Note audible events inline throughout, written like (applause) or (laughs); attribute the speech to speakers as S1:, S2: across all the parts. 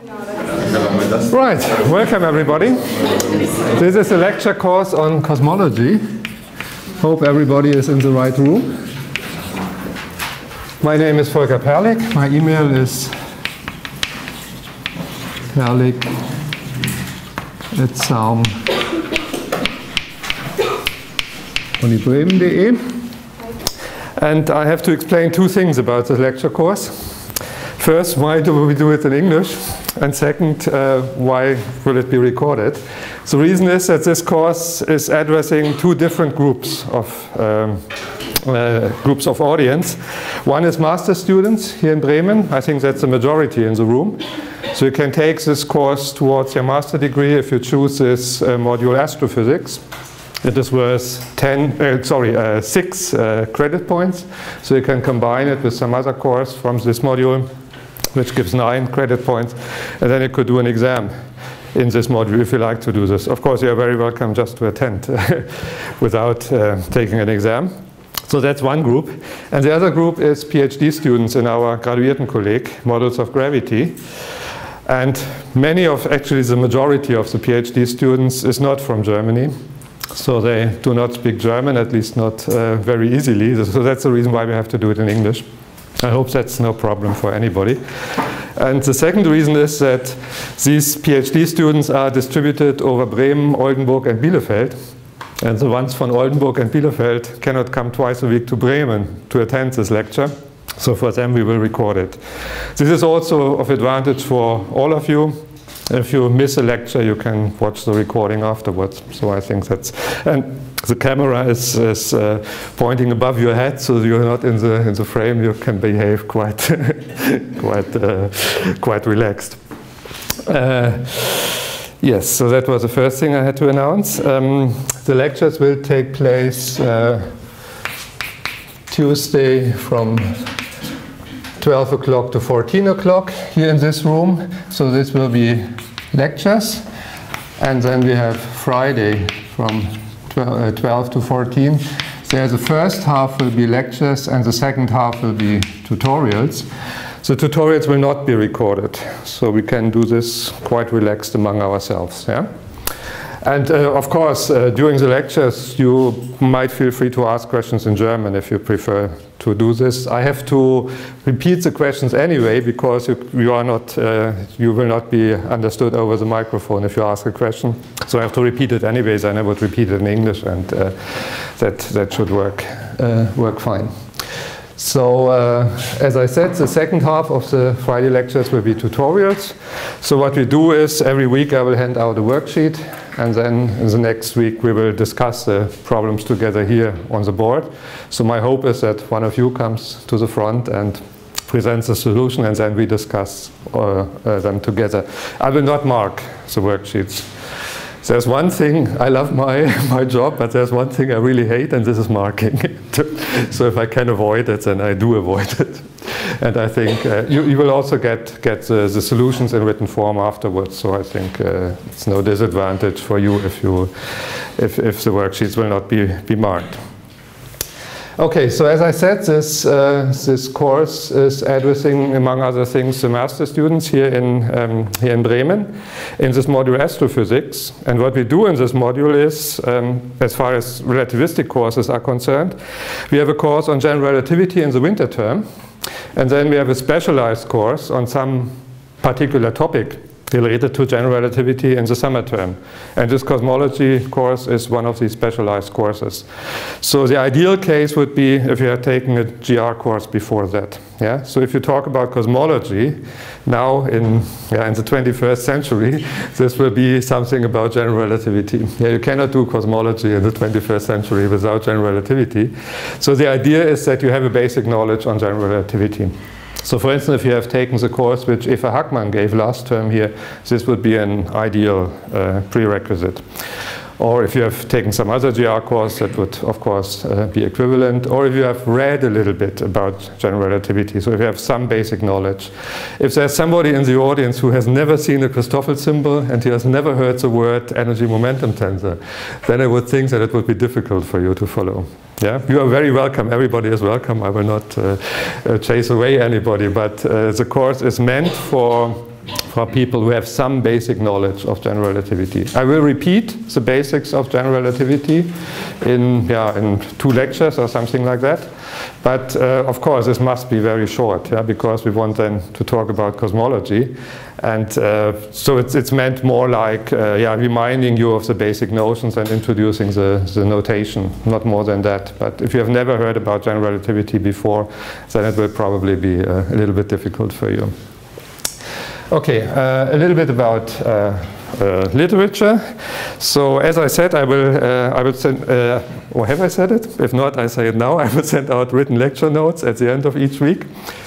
S1: Right, welcome everybody. This is a lecture course on cosmology. Hope everybody is in the right room. My name is Volker Perlick. My email is perlick at zarm.unibremen.de. And I have to explain two things about the lecture course. First, why do we do it in English? And second, uh, why will it be recorded? The reason is that this course is addressing two different groups of um, uh, groups of audience. One is master students here in Bremen. I think that's the majority in the room. So you can take this course towards your master degree if you choose this uh, module astrophysics. It is worth 10, uh, sorry, uh, six uh, credit points. So you can combine it with some other course from this module which gives nine credit points, and then you could do an exam in this module if you like to do this. Of course, you are very welcome just to attend (laughs) without uh, taking an exam. So that's one group. And the other group is PhD students in our Graduiertenkolleg, Models of Gravity. And many of, actually the majority of the PhD students is not from Germany. So they do not speak German, at least not uh, very easily. So that's the reason why we have to do it in English. I hope that's no problem for anybody. And the second reason is that these PhD students are distributed over Bremen, Oldenburg and Bielefeld. And the ones from Oldenburg and Bielefeld cannot come twice a week to Bremen to attend this lecture. So for them we will record it. This is also of advantage for all of you. If you miss a lecture, you can watch the recording afterwards. So I think that's, and the camera is, is uh, pointing above your head, so you're not in the in the frame. You can behave quite (laughs) quite uh, quite relaxed. Uh, yes, so that was the first thing I had to announce. Um, the lectures will take place uh, Tuesday from 12 o'clock to 14 o'clock here in this room. So this will be lectures. And then we have Friday from 12, uh, 12 to 14. There the first half will be lectures and the second half will be tutorials. The tutorials will not be recorded, so we can do this quite relaxed among ourselves. Yeah? And uh, of course, uh, during the lectures, you might feel free to ask questions in German if you prefer to do this. I have to repeat the questions anyway because you, you are not, uh, you will not be understood over the microphone if you ask a question. So I have to repeat it anyways, and I would repeat it in English, and uh, that that should work uh, work fine. So, uh, as I said, the second half of the Friday lectures will be tutorials. So what we do is every week I will hand out a worksheet and then in the next week we will discuss the problems together here on the board. So my hope is that one of you comes to the front and presents a solution and then we discuss uh, uh, them together. I will not mark the worksheets. There's one thing, I love my, (laughs) my job, but there's one thing I really hate, and this is marking. (laughs) so if I can avoid it, then I do avoid it. And I think uh, you, you, will also get, get the, the, solutions in written form afterwards, so I think uh, it's no disadvantage for you if, you, if, if the worksheets will not be, be marked. Okay, so as I said, this, uh, this course is addressing, among other things, the master students here in, um, here in Bremen in this module astrophysics. And what we do in this module is, um, as far as relativistic courses are concerned, we have a course on general relativity in the winter term. And then we have a specialized course on some particular topic related to general relativity in the summer term. And this cosmology course is one of these specialized courses. So the ideal case would be if you had taken a GR course before that. Yeah? So if you talk about cosmology now in, yeah, in the 21st century, this will be something about general relativity. Yeah, you cannot do cosmology in the 21st century without general relativity. So the idea is that you have a basic knowledge on general relativity. So for instance, if you have taken the course which Eva Hackmann gave last term here, this would be an ideal uh, prerequisite. Or if you have taken some other GR course, that would, of course, uh, be equivalent. Or if you have read a little bit about general relativity, so if you have some basic knowledge. If there's somebody in the audience who has never seen a Christoffel symbol and he has never heard the word energy momentum tensor, then I would think that it would be difficult for you to follow. Yeah, you are very welcome. Everybody is welcome. I will not uh, uh, chase away anybody, but uh, the course is meant for for people who have some basic knowledge of general relativity. I will repeat the basics of general relativity in, yeah, in two lectures or something like that. But uh, of course, this must be very short, yeah, because we want then to talk about cosmology. And uh, so it's, it's meant more like uh, yeah, reminding you of the basic notions and introducing the, the notation, not more than that. But if you have never heard about general relativity before, then it will probably be uh, a little bit difficult for you. Okay, uh, a little bit about uh, uh, literature. So as I said, I will, uh, I will send, uh, or have I said it? If not, I say it now. (laughs) I will send out written lecture notes at the end of each week,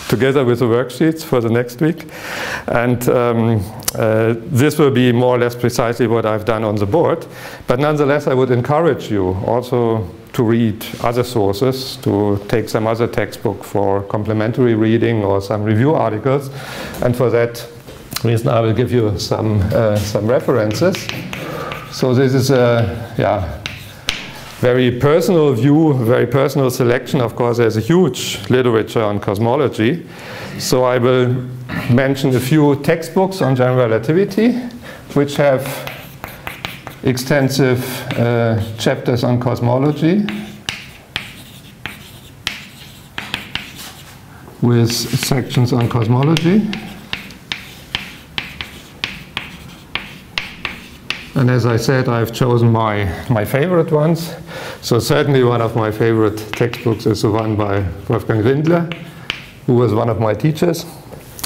S1: together with the worksheets for the next week. And um, uh, this will be more or less precisely what I've done on the board. But nonetheless, I would encourage you also to read other sources, to take some other textbook for complementary reading or some review articles. And for that, reason I will give you some, uh, some references. So this is a yeah, very personal view, very personal selection. Of course, there's a huge literature on cosmology. So I will mention a few textbooks on general relativity, which have extensive uh, chapters on cosmology with sections on cosmology. And as I said, I've chosen my, my favorite ones. So certainly one of my favorite textbooks is the one by Wolfgang Rindler, who was one of my teachers.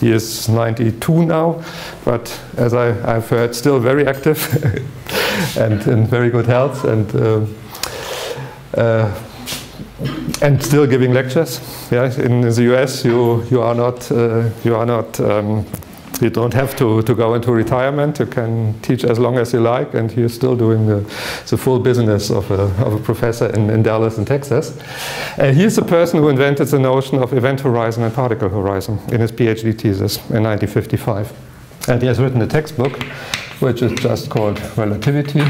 S1: He is 92 now, but as I, have heard, still very active (laughs) and in very good health and, uh, uh, and still giving lectures. Yeah, in the US, you, you are not, uh, you are not um, you don't have to, to go into retirement. You can teach as long as you like, and you're still doing the, the full business of a, of a professor in, in Dallas in Texas. Uh, he's the person who invented the notion of event horizon and particle horizon in his PhD thesis in 1955. And he has written a textbook, which is just called Relativity.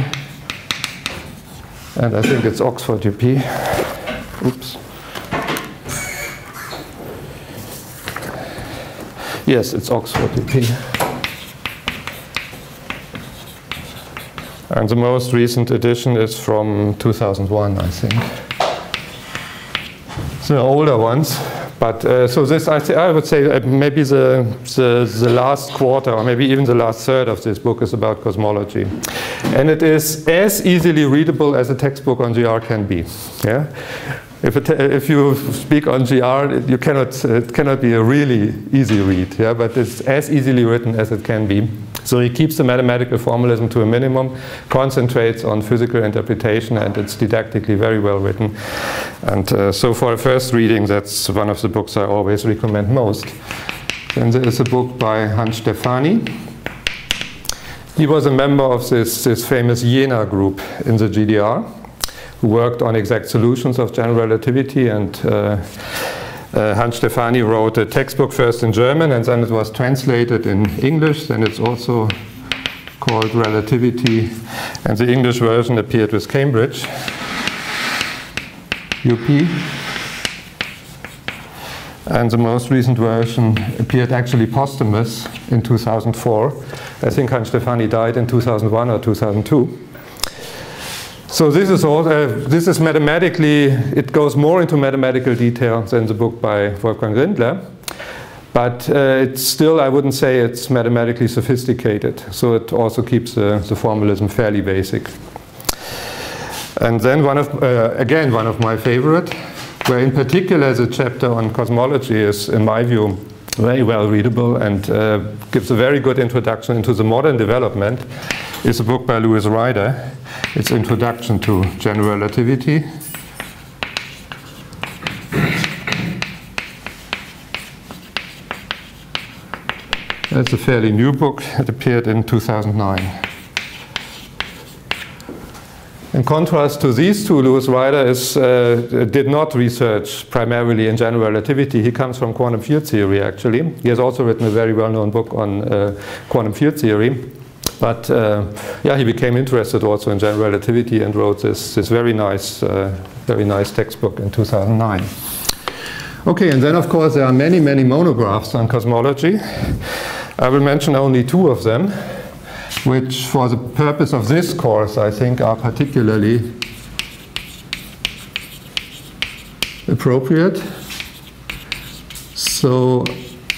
S1: And I think it's Oxford UP. Oops. Yes, it's Oxford UP. And the most recent edition is from 2001, I think. The older ones. But uh, so this, I, I, would say maybe the, the, the, last quarter or maybe even the last third of this book is about cosmology. And it is as easily readable as a textbook on GR can be. Yeah? If, it, if you speak on GR, you cannot, it cannot be a really easy read, yeah, but it's as easily written as it can be. So he keeps the mathematical formalism to a minimum, concentrates on physical interpretation, and it's didactically very well written. And uh, so for a first reading, that's one of the books I always recommend most. Then there is a book by Hans Stephani. He was a member of this, this famous Jena group in the GDR worked on exact solutions of general relativity and uh, uh, Hans Stephani wrote a textbook first in German and then it was translated in English. Then it's also called Relativity and the English version appeared with Cambridge UP. And the most recent version appeared actually posthumous in 2004. I think Hans Stephani died in 2001 or 2002. So this is all. Uh, this is mathematically. It goes more into mathematical detail than the book by Wolfgang Rindler, but uh, it's still. I wouldn't say it's mathematically sophisticated. So it also keeps the formalism fairly basic. And then one of uh, again one of my favorite, where in particular the chapter on cosmology is, in my view, very well readable and uh, gives a very good introduction into the modern development, is a book by Lewis Ryder its introduction to general relativity. It's a fairly new book. It appeared in 2009. In contrast to these two, Lewis Ryder is, uh, did not research primarily in general relativity. He comes from quantum field theory, actually. He has also written a very well-known book on uh, quantum field theory. But uh, yeah, he became interested also in general relativity and wrote this, this very nice, uh, very nice textbook in 2009. Okay, and then of course there are many, many monographs on cosmology. I will mention only two of them, which for the purpose of this course I think are particularly appropriate. So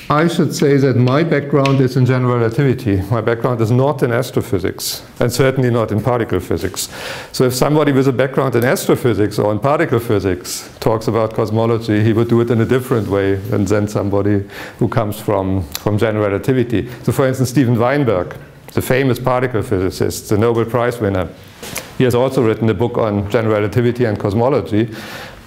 S1: I should say that my background is in general relativity. My background is not in astrophysics, and certainly not in particle physics. So if somebody with a background in astrophysics or in particle physics talks about cosmology, he would do it in a different way than, somebody who comes from, from general relativity. So for instance, Steven Weinberg, the famous particle physicist, the Nobel Prize winner, he has also written a book on general relativity and cosmology,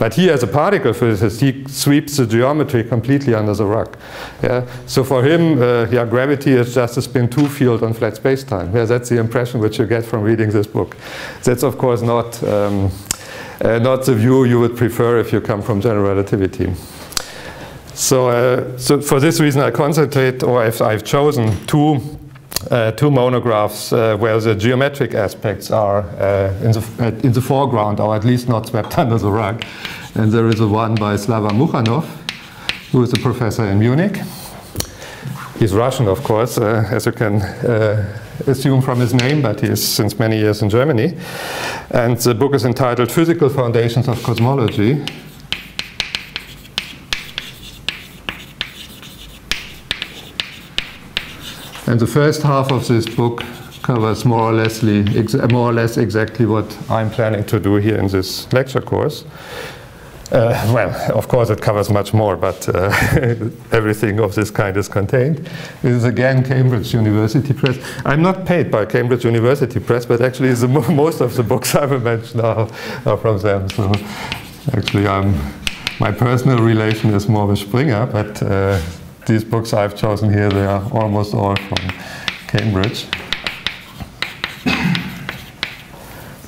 S1: but he, as a particle physicist, he sweeps the geometry completely under the rug. Yeah? So for him, uh, yeah, gravity is just a spin-2 field on flat space-time. Yeah, that's the impression which you get from reading this book. That's, of course, not, um, uh, not the view you would prefer if you come from general relativity. So, uh, so for this reason, I concentrate, or I've, I've chosen two uh, two monographs uh, where the geometric aspects are uh, in, the, uh, in the foreground, or at least not swept (laughs) under the rug. And there is a one by Slava Mukhanov, who is a professor in Munich. He's Russian, of course, uh, as you can uh, assume from his name, but he is since many years in Germany. And the book is entitled Physical Foundations of Cosmology. And the first half of this book covers more or, less more or less exactly what I'm planning to do here in this lecture course. Uh, well, of course, it covers much more, but uh, (laughs) everything of this kind is contained. This is again Cambridge University Press. I'm not paid by Cambridge University Press, but actually, mo most of the books (laughs) I will mention are, are from them. So, actually, I'm, my personal relation is more with Springer, but uh, these books I've chosen here, they are almost all from Cambridge.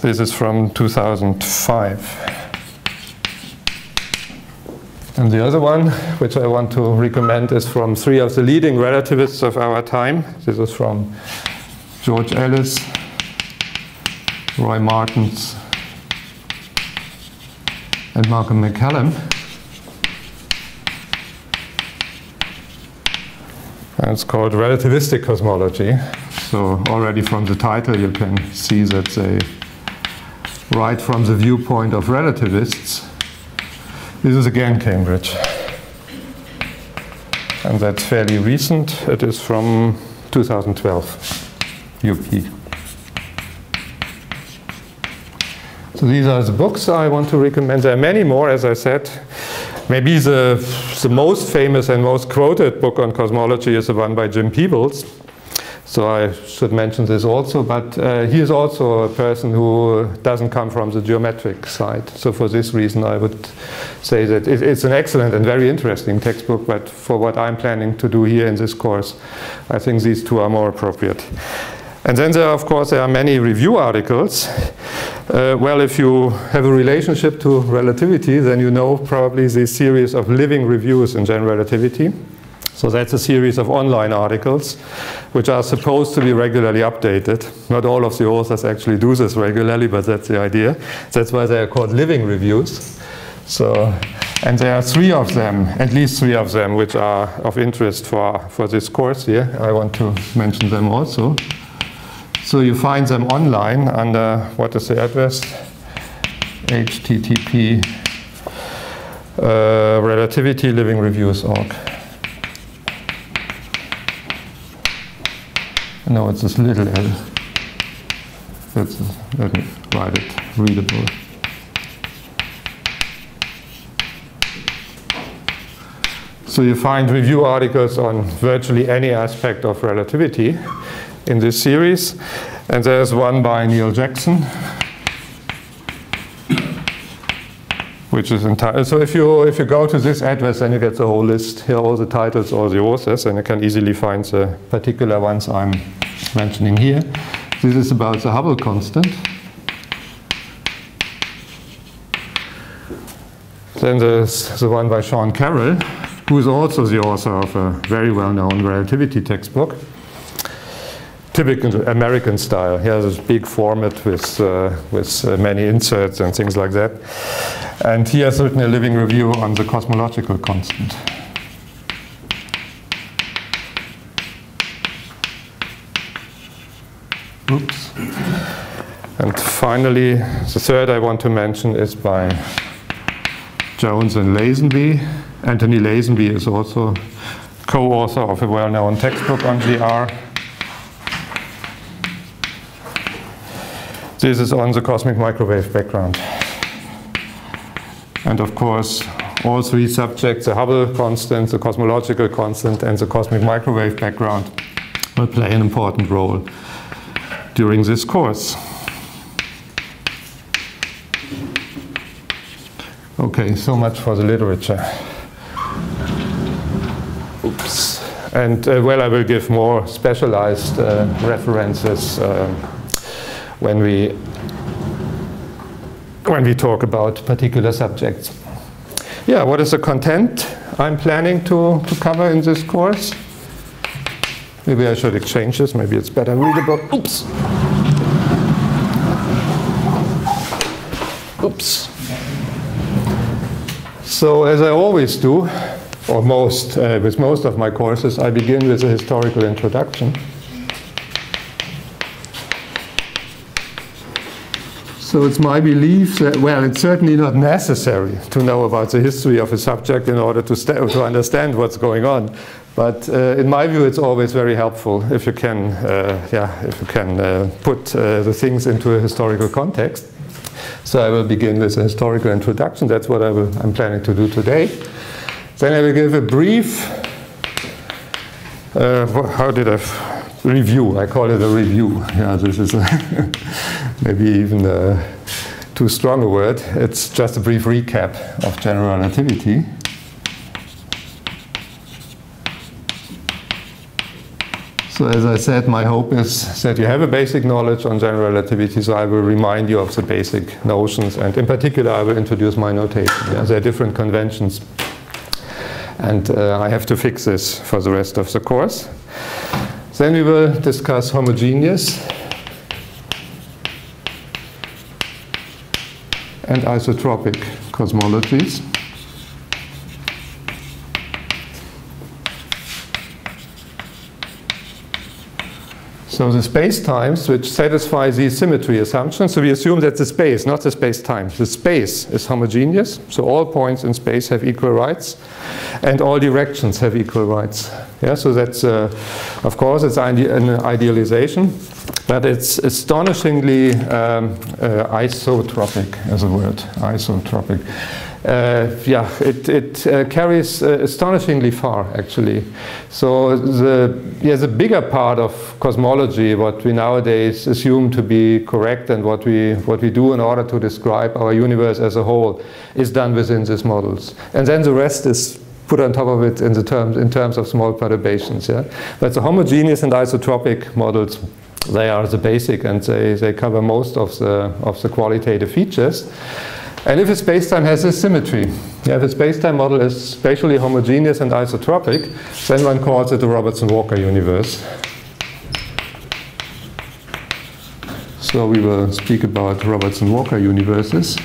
S1: This is from 2005. And the other one, which I want to recommend, is from three of the leading relativists of our time. This is from George Ellis, Roy Maartens, and Malcolm MacCallum. And it's called relativistic cosmology. So already from the title you can see that they write from the viewpoint of relativists. This is again Cambridge. And that's fairly recent. It is from 2012, UP. So these are the books I want to recommend. There are many more, as I said. Maybe the, the most famous and most quoted book on cosmology is the one by Jim Peebles. So I should mention this also, but uh, he is also a person who doesn't come from the geometric side. So for this reason, I would say that it, it's an excellent and very interesting textbook, but for what I'm planning to do here in this course, I think these two are more appropriate. And then there, of course, there are many review articles. Uh, well, if you have a relationship to relativity, then you know probably the series of living reviews in general relativity. So that's a series of online articles which are supposed to be regularly updated. Not all of the authors actually do this regularly, but that's the idea. That's why they are called living reviews. So, and there are three of them, at least three of them, which are of interest for, for this course here. I want to mention them also. So you find them online under, what is the address? http uh, relativityliving-reviews.org. No, it's this little L. That's, let me write it readable. So you find review articles on virtually any aspect of relativity in this series. And there's one by Neal Jackson, which is entitled. So if you if you go to this address, then you get the whole list. Here are all the titles, all the authors, and you can easily find the particular ones I'm mentioning here. This is about the Hubble constant. Then there's the one by Sean Carroll, who is also the author of a very well-known relativity textbook typical American style. He has this big format with, uh, with uh, many inserts and things like that. And he has written a living review on the cosmological constant. Oops. And finally, the third I want to mention is by Jones and Lasenby. Anthony Lasenby is also co-author of a well-known textbook on GR. This is on the cosmic microwave background. And of course, all three subjects, the Hubble constant, the cosmological constant, and the cosmic microwave background will play an important role during this course. Okay, so much for the literature. Oops. And uh, well, I will give more specialized uh, references uh, when we when we talk about particular subjects. Yeah, what is the content I'm planning to, to cover in this course? Maybe I should exchange this, maybe it's better readable. Oops. Oops. So as I always do, or most, uh, with most of my courses, I begin with a historical introduction. So it's my belief that, well, it's certainly not necessary to know about the history of a subject in order to, to understand what's going on. But uh, in my view, it's always very helpful if you can, uh, yeah, if you can uh, put uh, the things into a historical context. So I will begin with a historical introduction. That's what I will, I'm planning to do today. Then I will give a brief, uh, how did I, review. I call it a review. Yeah, this is (laughs) maybe even too strong a word. It's just a brief recap of general relativity. So as I said, my hope is that you have a basic knowledge on general relativity, so I will remind you of the basic notions, and in particular I will introduce my notation. Yeah, there are different conventions, and uh, I have to fix this for the rest of the course. Then we will discuss homogeneous and isotropic cosmologies. So the space-times which satisfy these symmetry assumptions, so we assume that the space, not the space-time, the space is homogeneous, so all points in space have equal rights, and all directions have equal rights. Yeah, so that's, uh, of course, it's an idealization, but it's astonishingly um, uh, isotropic as a word, isotropic. Uh, yeah, it, it uh, carries uh, astonishingly far, actually. So the, yeah, the bigger part of cosmology, what we nowadays assume to be correct and what we, what we do in order to describe our universe as a whole, is done within these models. And then the rest is put on top of it in, the terms, in terms of small perturbations. Yeah? But the homogeneous and isotropic models, they are the basic and they, they cover most of the, of the qualitative features. And if a spacetime has this symmetry, yeah, if a spacetime model is spatially homogeneous and isotropic, then one calls it the Robertson-Walker universe. So we will speak about Robertson-Walker universes.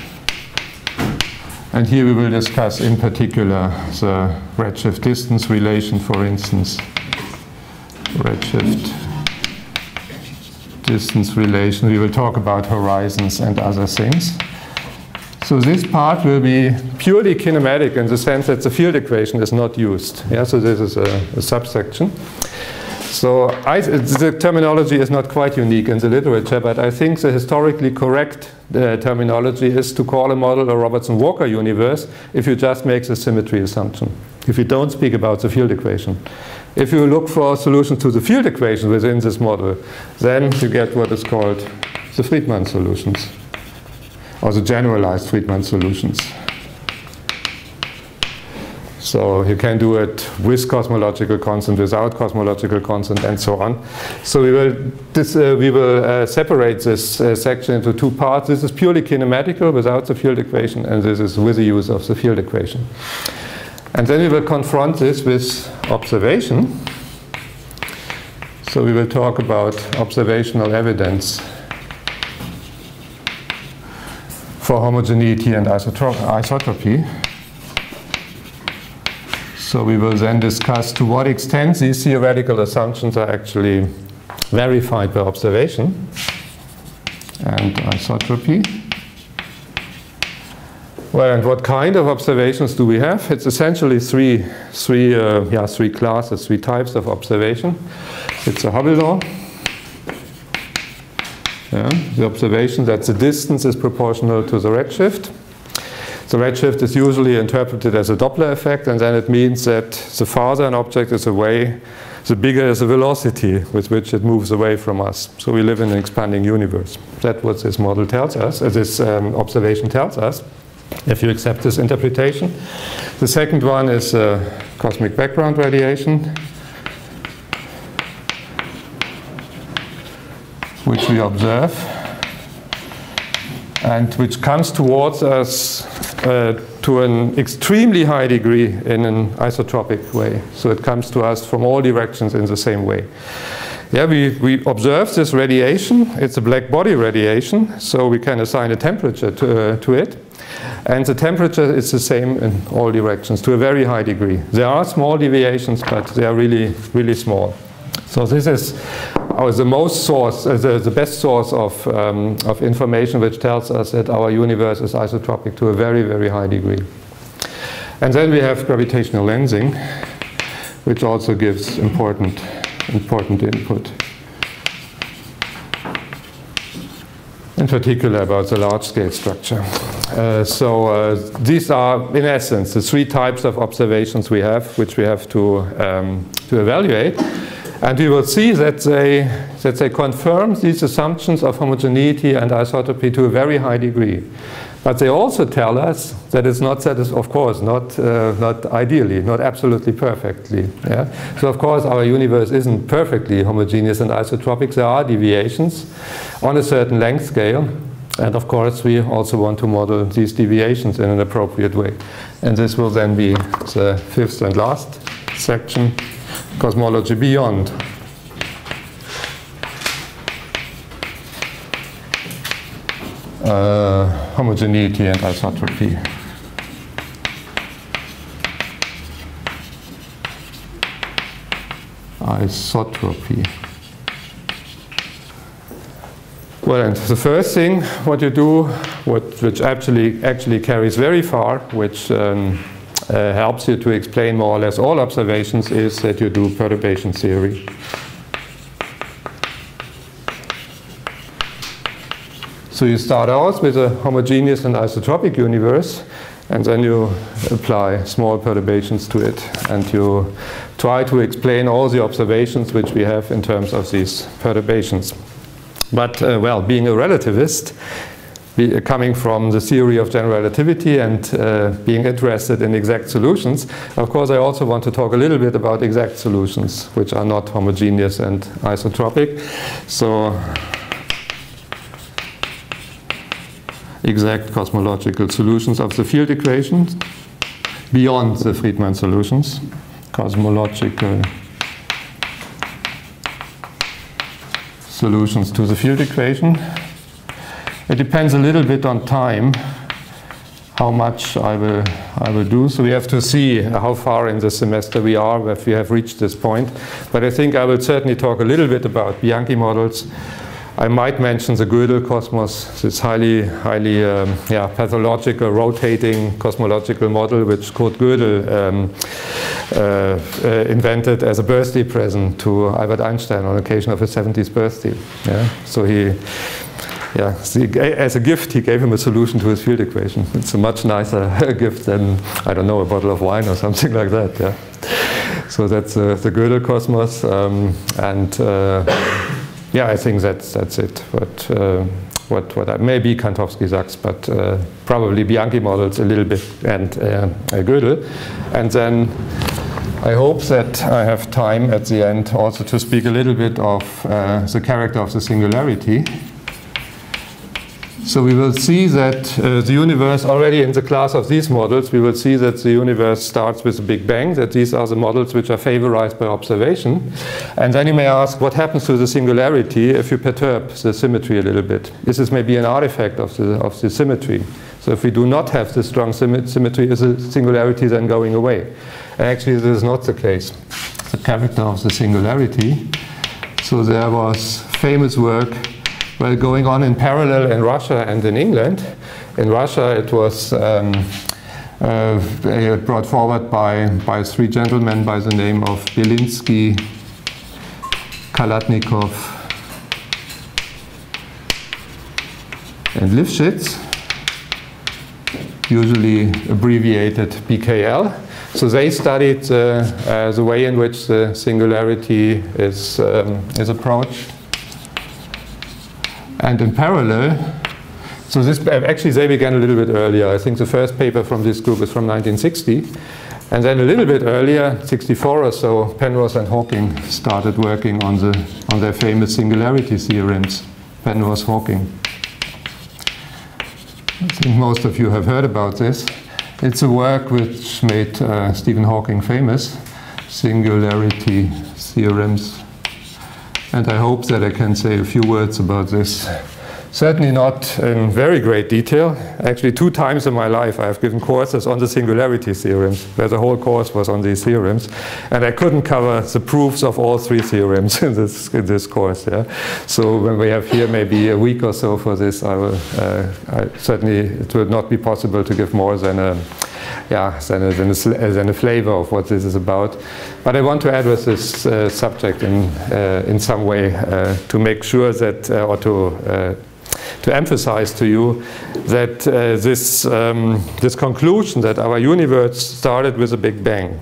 S1: And here we will discuss in particular the redshift distance relation, for instance. Redshift distance relation. We will talk about horizons and other things. So this part will be purely kinematic in the sense that the field equation is not used. Yeah, so this is a, a subsection. So I, the terminology is not quite unique in the literature, but I think the historically correct uh, terminology is to call a model a Robertson-Walker universe if you just make the symmetry assumption, if you don't speak about the field equation. If you look for solutions to the field equation within this model, then you get what is called the Friedmann solutions or the generalized Friedmann solutions. So you can do it with cosmological constant, without cosmological constant, and so on. So we will, this, uh, we will uh, separate this uh, section into two parts. This is purely kinematical without the field equation, and this is with the use of the field equation. And then we will confront this with observation. So we will talk about observational evidence for homogeneity and isotropy. So we will then discuss to what extent these theoretical assumptions are actually verified by observation and isotropy. Well, and what kind of observations do we have? It's essentially three, three, uh, yeah, three classes, three types of observation. It's a Hubble law. Yeah, the observation that the distance is proportional to the redshift. The redshift is usually interpreted as a Doppler effect, and then it means that the farther an object is away, the bigger is the velocity with which it moves away from us. So we live in an expanding universe. That's what this model tells us, uh, this um, observation tells us if you accept this interpretation. The second one is uh, cosmic background radiation, which we observe and which comes towards us uh, to an extremely high degree in an isotropic way. So it comes to us from all directions in the same way. Yeah, we, we observe this radiation. It's a black body radiation, so we can assign a temperature to, uh, to it. And the temperature is the same in all directions to a very high degree. There are small deviations, but they are really, really small. So this is uh, the most source, uh, the, the best source of, um, of information which tells us that our universe is isotropic to a very, very high degree. And then we have gravitational lensing, which also gives important, important input. in particular about the large-scale structure. Uh, so uh, these are, in essence, the three types of observations we have, which we have to, um, to evaluate. And we will see that they, that they confirm these assumptions of homogeneity and isotropy to a very high degree. But they also tell us that it's not satis- of course, not, uh, not ideally, not absolutely perfectly. Yeah? So of course our universe isn't perfectly homogeneous and isotropic. There are deviations on a certain length scale. And of course we also want to model these deviations in an appropriate way. And this will then be the fifth and last section, cosmology beyond. Uh, homogeneity and isotropy. Isotropy. Well, and the first thing what you do, what, which actually actually carries very far, which um, uh, helps you to explain more or less all observations, is that you do perturbation theory. So you start out with a homogeneous and isotropic universe, and then you apply small perturbations to it, and you try to explain all the observations which we have in terms of these perturbations. But, uh, well, being a relativist, be, uh, coming from the theory of general relativity and uh, being interested in exact solutions, of course, I also want to talk a little bit about exact solutions, which are not homogeneous and isotropic. So, exact cosmological solutions of the field equations beyond the Friedmann solutions. Cosmological solutions to the field equation. It depends a little bit on time how much I will, I will do. So we have to see how far in the semester we are if we have reached this point. But I think I will certainly talk a little bit about Bianchi models I might mention the Gödel cosmos, this highly, highly um, yeah, pathological, rotating cosmological model which Kurt Gödel um, uh, uh, invented as a birthday present to Albert Einstein on occasion of his 70th birthday. Yeah? So he, yeah, as a gift, he gave him a solution to his field equation. It's a much nicer (laughs) gift than, I don't know, a bottle of wine or (laughs) something like that. Yeah. So that's uh, the Gödel cosmos. Um, and uh, yeah, I think that's that's it. But uh, what what I, maybe Kantowski Sachs, but uh, probably Bianchi models a little bit and uh, Gödel, and then. I hope that I have time at the end also to speak a little bit of uh, the character of the singularity. So we will see that uh, the universe, already in the class of these models, we will see that the universe starts with a Big Bang, that these are the models which are favorized by observation. And then you may ask, what happens to the singularity if you perturb the symmetry a little bit? This is maybe an artifact of the, of the symmetry. So if we do not have the strong symmetry, is the singularity then going away? Actually, this is not the case. The character of the singularity So there was famous work well, going on in parallel in Russia and in England. In Russia, it was um, uh, brought forward by, by three gentlemen by the name of Belinsky, Khalatnikov, and Lifshitz, usually abbreviated BKL. So they studied uh, uh, the way in which the singularity is, um, is approached. And in parallel, so this actually they began a little bit earlier. I think the first paper from this group is from 1960. And then a little bit earlier, 64 or so, Penrose and Hawking started working on, the, on their famous singularity theorems, Penrose-Hawking. I think most of you have heard about this. It's a work which made uh, Stephen Hawking famous, singularity theorems. And I hope that I can say a few words about this Certainly not in very great detail. Actually, two times in my life I have given courses on the singularity theorems, where the whole course was on these theorems. And I couldn't cover the proofs of all three theorems (laughs) in this, in this course. Yeah? So when we have here maybe a week or so for this, I will, uh, I certainly it will not be possible to give more than a yeah, than a, a, flavor of what this is about. But I want to address this uh, subject in, uh, in some way uh, to make sure that, uh, or to uh, to emphasize to you that this, um, this conclusion that our universe started with a Big Bang,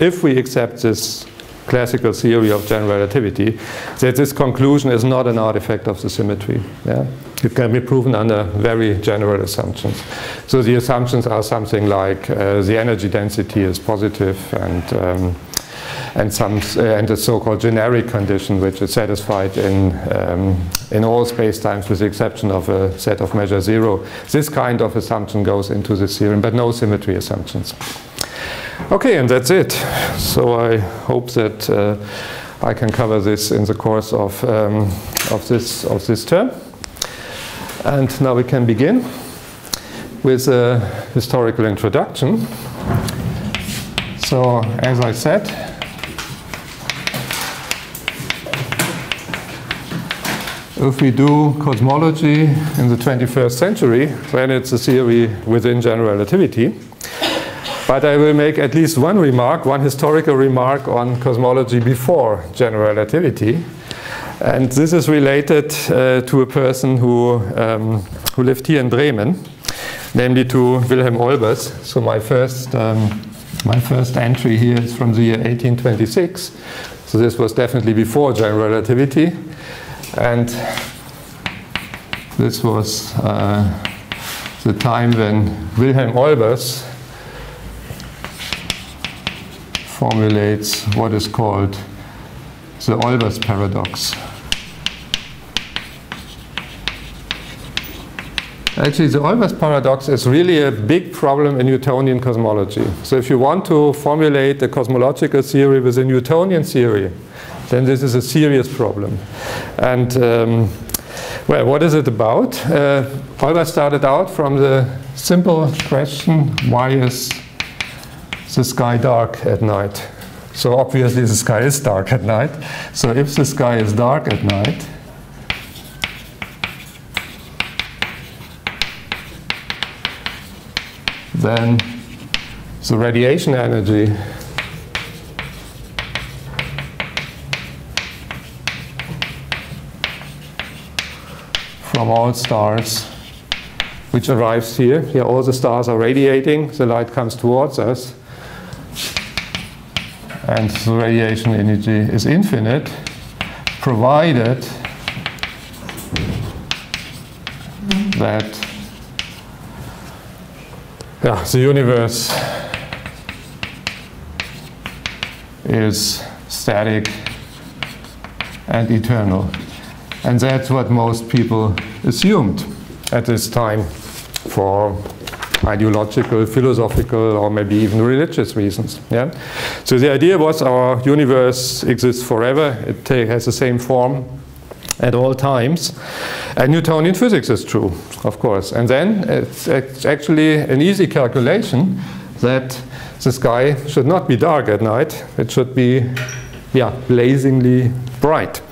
S1: if we accept this classical theory of general relativity, that this conclusion is not an artifact of the symmetry. Yeah? It can be proven under very general assumptions. So the assumptions are something like uh, the energy density is positive and um, and some uh, and the so-called generic condition, which is satisfied in um, in all spacetimes, with the exception of a set of measure zero. This kind of assumption goes into the theorem, but no symmetry assumptions. Okay, and that's it. So I hope that uh, I can cover this in the course of um, of this of this term. And now we can begin with a historical introduction. So, as I said, If we do cosmology in the 21st century, then it's a theory within general relativity. But I will make at least one remark, one historical remark on cosmology before general relativity. And this is related uh, to a person who, um, who lived here in Bremen, namely to Wilhelm Olbers. So my first, um, my first entry here is from the year 1826. So this was definitely before general relativity. And this was uh, the time when Wilhelm Olbers formulates what is called the Olbers paradox. Actually, the Olbers paradox is really a big problem in Newtonian cosmology. So if you want to formulate a cosmological theory with a Newtonian theory, then this is a serious problem. And um, well, what is it about? Uh, Olbers started out from the simple question, why is the sky dark at night? So obviously the sky is dark at night. So if the sky is dark at night, then the radiation energy from all stars which arrives here. Here all the stars are radiating, the light comes towards us, and the radiation energy is infinite, provided that yeah, the universe is static and eternal. And that's what most people assumed at this time for ideological, philosophical, or maybe even religious reasons. Yeah? So the idea was our universe exists forever, it has the same form at all times. And Newtonian physics is true, of course. And then it's, it's actually an easy calculation that the sky should not be dark at night, it should be yeah, blazingly bright.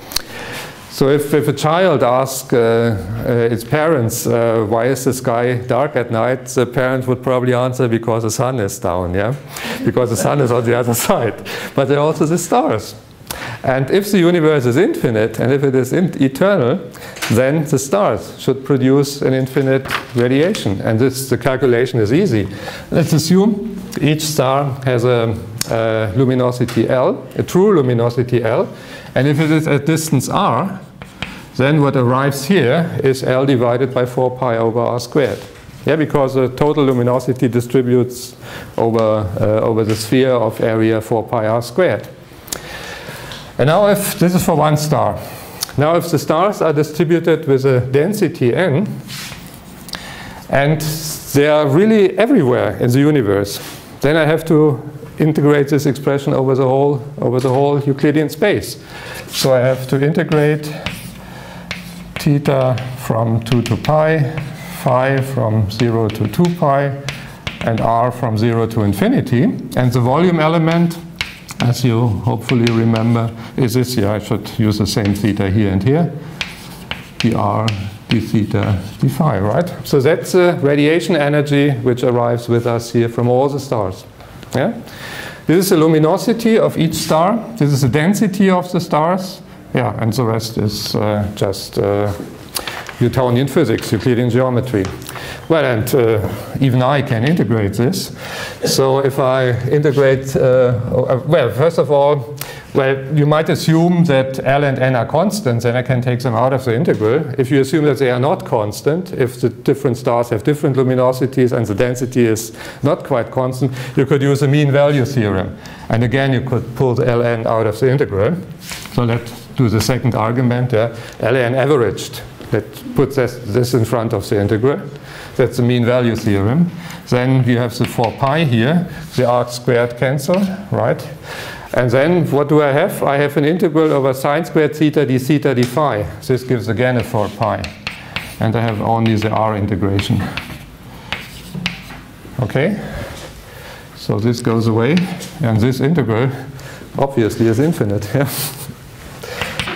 S1: So if, if a child asks uh, uh, its parents, uh, why is the sky dark at night, the parent would probably answer, because the sun is down, yeah? Because the sun is on the other (laughs) side. But there are also the stars. And if the universe is infinite, and if it is eternal, then the stars should produce an infinite radiation. And this, the calculation is easy. Let's assume each star has a, a luminosity L, a true luminosity L, and if it is at distance r, then what arrives here is L divided by 4 pi over r squared. Yeah, because the total luminosity distributes over, uh, over the sphere of area 4 pi r squared. And now if, this is for one star. Now if the stars are distributed with a density n, and they are really everywhere in the universe, then I have to integrate this expression over the whole, over the whole Euclidean space. So I have to integrate theta from 2 to pi, phi from 0 to 2 pi, and r from 0 to infinity. And the volume element, as you hopefully remember, is this here. I should use the same theta here and here. dr, d theta, d phi, right? So that's the radiation energy which arrives with us here from all the stars. Yeah? This is the luminosity of each star. This is the density of the stars. Yeah, and the rest is uh, just uh, Newtonian physics, Euclidean geometry. Well, and uh, even I can integrate this. So if I integrate, uh, uh, well, first of all, well, you might assume that L and N are constants, and I can take them out of the integral. If you assume that they are not constant, if the different stars have different luminosities and the density is not quite constant, you could use the mean value theorem. And again, you could pull the Ln out of the integral. So let's do the second argument. Yeah. Ln averaged. That puts this, this in front of the integral. That's the mean value theorem. Then we have the 4 pi here. The arc squared cancel, right? And then what do I have? I have an integral over sine squared theta d theta d phi. This gives again a 4 pi. And I have only the r integration. Okay? So this goes away. And this integral obviously is infinite. (laughs)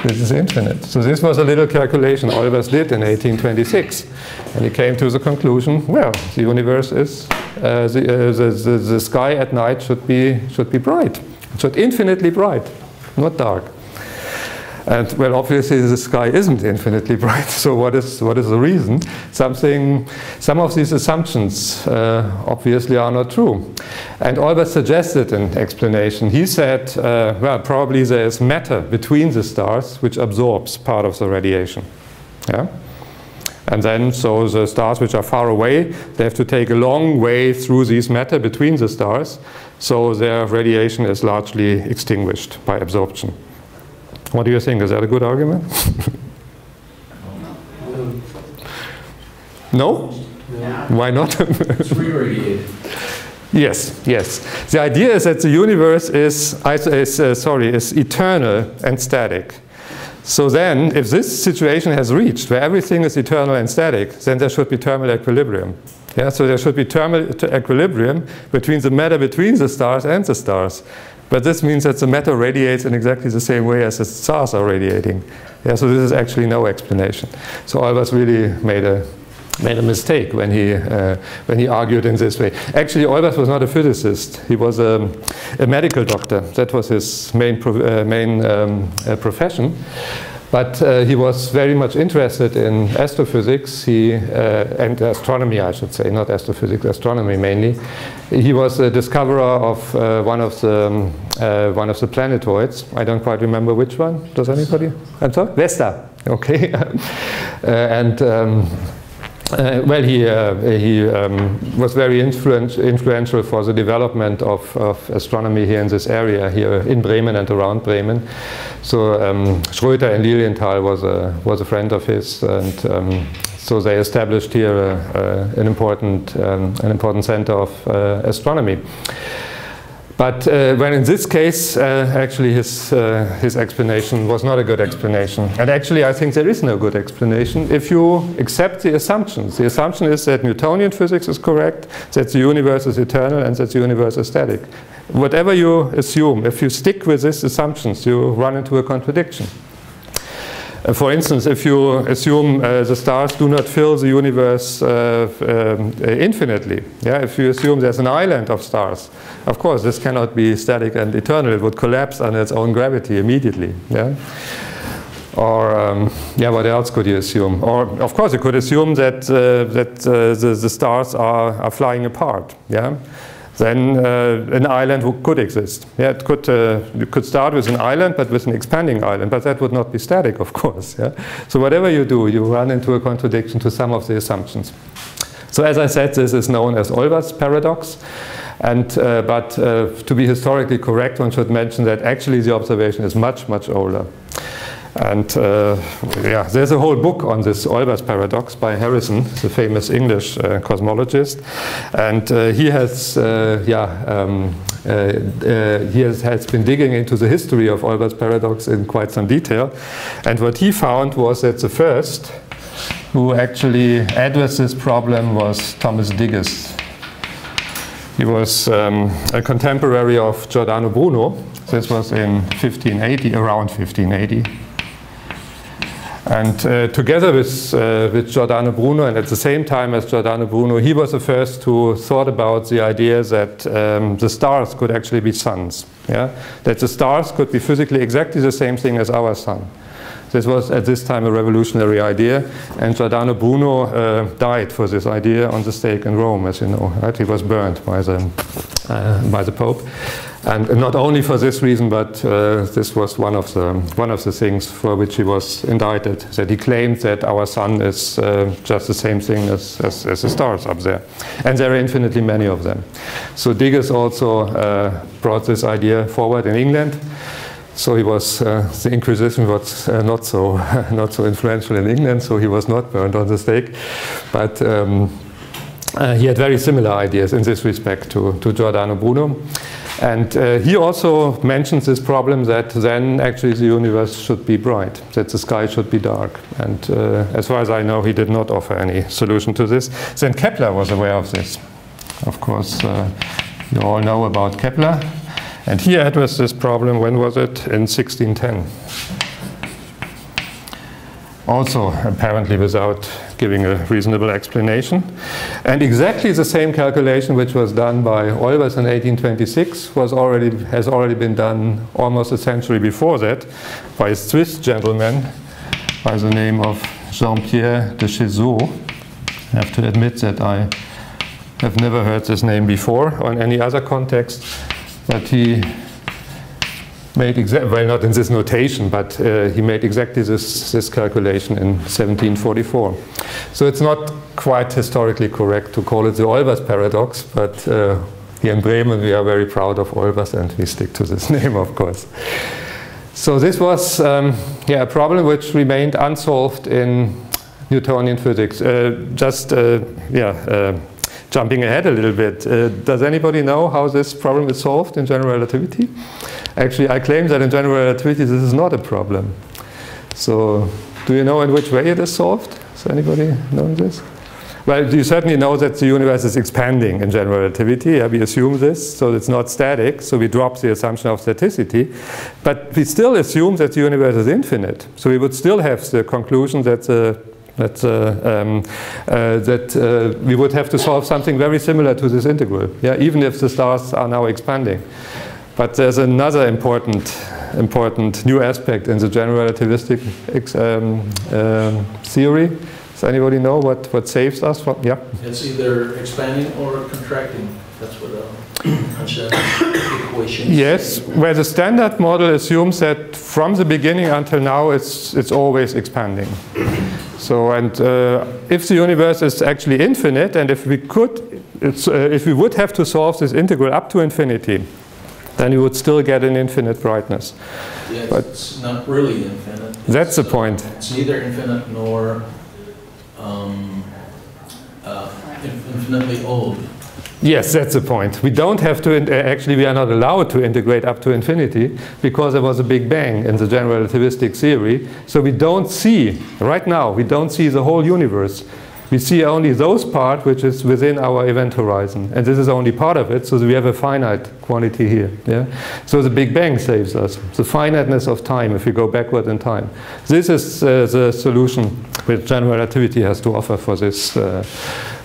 S1: this is infinite. So this was a little calculation Olbers did in 1826. And he came to the conclusion, well, the universe is, uh, the, uh, the, the, the, sky at night should be, should be bright. It should infinitely bright, not dark. And well, obviously the sky isn't infinitely (laughs) bright. So what is what is the reason? Something, some of these assumptions uh, obviously are not true. And Olbers suggested an explanation. He said, uh, well, probably there is matter between the stars which absorbs part of the radiation. Yeah. And then, so the stars which are far away, they have to take a long way through these matter between the stars, so their radiation is largely extinguished by absorption. What do you think? Is that a good argument? no? Yeah. Why not?
S2: it's. (laughs)
S1: Yes, yes. The idea is that the universe is, is uh, sorry, is eternal and static. So then, if this situation has reached where everything is eternal and static, then there should be thermal equilibrium. Yeah, so there should be thermal equilibrium between the matter between the stars and the stars. But this means that the matter radiates in exactly the same way as the stars are radiating. Yeah, so this is actually no explanation. So Olbers really made a made a mistake when he uh, when he argued in this way. Actually, Olbers was not a physicist; he was a, a medical doctor. That was his main pro uh, main um, uh, profession. But uh, he was very much interested in astrophysics he, uh, and astronomy, I should say, not astrophysics, astronomy mainly. He was a discoverer of uh, one of the um, uh, one of the planetoids. I don't quite remember which one. Does anybody? I'm sorry. Vesta. Okay. (laughs) Uh, and um, uh, well, he, uh, he um, was very influential for the development of, of, astronomy here in this area, here in Bremen and around Bremen. So um, Schröter in Lilienthal was a, was a friend of his, and um, so they established here a, a, an, important, um, an important center of uh, astronomy. But uh, when in this case, uh, actually his, uh, his explanation was not a good explanation. And actually I think there is no good explanation if you accept the assumptions. The assumption is that Newtonian physics is correct, that the universe is eternal and that the universe is static. Whatever you assume, if you stick with these assumptions, you run into a contradiction. Uh, for instance, if you assume uh, the stars do not fill the universe uh, uh, infinitely, yeah, if you assume there's an island of stars, of course this cannot be static and eternal. It would collapse under its own gravity immediately. Yeah. Or um, yeah, what else could you assume? Or of course you could assume that uh, that uh, the, the stars are, are flying apart. Yeah then uh, an island could exist. Yeah, it could, uh, you could start with an island, but with an expanding island, but that would not be static, of course. (laughs) Yeah? So whatever you do, you run into a contradiction to some of the assumptions. So as I said, this is known as Olbers paradox. And, uh, but uh, to be historically correct, one should mention that actually the observation is much, much older. And uh, yeah, there's a whole book on this Olbers paradox by Harrison, the famous English uh, cosmologist. And uh, he has, uh, yeah, um, uh, uh, he has, has, been digging into the history of Olbers paradox in quite some detail. And what he found was that the first who actually addressed this problem was Thomas Digges. He was um, a contemporary of Giordano Bruno. This was in 1580, around 1580. And uh, together with, uh, with Giordano Bruno, and at the same time as Giordano Bruno, he was the first who thought about the idea that um, the stars could actually be suns. Yeah? That the stars could be physically exactly the same thing as our sun. This was at this time a revolutionary idea, and Giordano Bruno uh, died for this idea on the stake in Rome, as you know. Right? He was burned by the, uh, by the Pope. And not only for this reason, but uh, this was one of the one of the things for which he was indicted. That he claimed that our sun is uh, just the same thing as, as, as, the stars up there, and there are infinitely many of them. So Digges also uh, brought this idea forward in England. So he was uh, the Inquisition was uh, not so (laughs) not so influential in England. So he was not burned on the stake, but. Um, uh, he had very similar ideas in this respect to, to Giordano Bruno. And uh, he also mentions this problem that then actually the universe should be bright, that the sky should be dark. And uh, as far as I know, he did not offer any solution to this. Then Kepler was aware of this. Of course, uh, you all know about Kepler. And he addressed this problem, when was it? In 1610 also apparently without giving a reasonable explanation. And exactly the same calculation which was done by Olbers in 1826 was already, has already been done almost a century before that by a Swiss gentleman by the name of Jean-Pierre de Chezeaux. I have to admit that I have never heard this name before or in any other context, but he made well, not in this notation, but uh, he made exactly this, this calculation in 1744. So it's not quite historically correct to call it the Olbers paradox, but uh, here in Bremen we are very proud of Olbers and we stick to this (laughs) name, of course. So this was um, yeah, a problem which remained unsolved in Newtonian physics. Uh, just, uh, yeah, uh, jumping ahead a little bit, uh, does anybody know how this problem is solved in general relativity? Actually, I claim that in general relativity this is not a problem. So, do you know in which way it is solved? Does anybody know this? Well, you certainly know that the universe is expanding in general relativity. Yeah, we assume this, so it's not static, so we drop the assumption of staticity. But we still assume that the universe is infinite. So we would still have the conclusion that the that, uh, um, uh, that uh, we would have to solve something very similar to this integral, yeah, even if the stars are now expanding. But there's another important, important new aspect in the general relativistic um, um, theory. Does anybody know what, what saves us from? Yeah.
S2: It's either expanding or contracting. That's what uh, equation.
S1: Yes, where the standard model assumes that from the beginning until now it's it's always expanding. So, and uh, if the universe is actually infinite, and if we could, uh, if we would have to solve this integral up to infinity, then you would still get an infinite brightness.
S2: Yeah, but it's not really infinite.
S1: That's the point.
S2: It's neither infinite nor um, uh, infinitely old.
S1: Yes, that's the point. We don't have to, uh, actually we are not allowed to integrate up to infinity because there was a big bang in the general relativistic theory. So we don't see, right now, we don't see the whole universe we see only those part which is within our event horizon. And this is only part of it, so we have a finite quantity here. Yeah? So the Big Bang saves us. The finiteness of time if we go backward in time. This is uh, the solution which general relativity has to offer for this uh,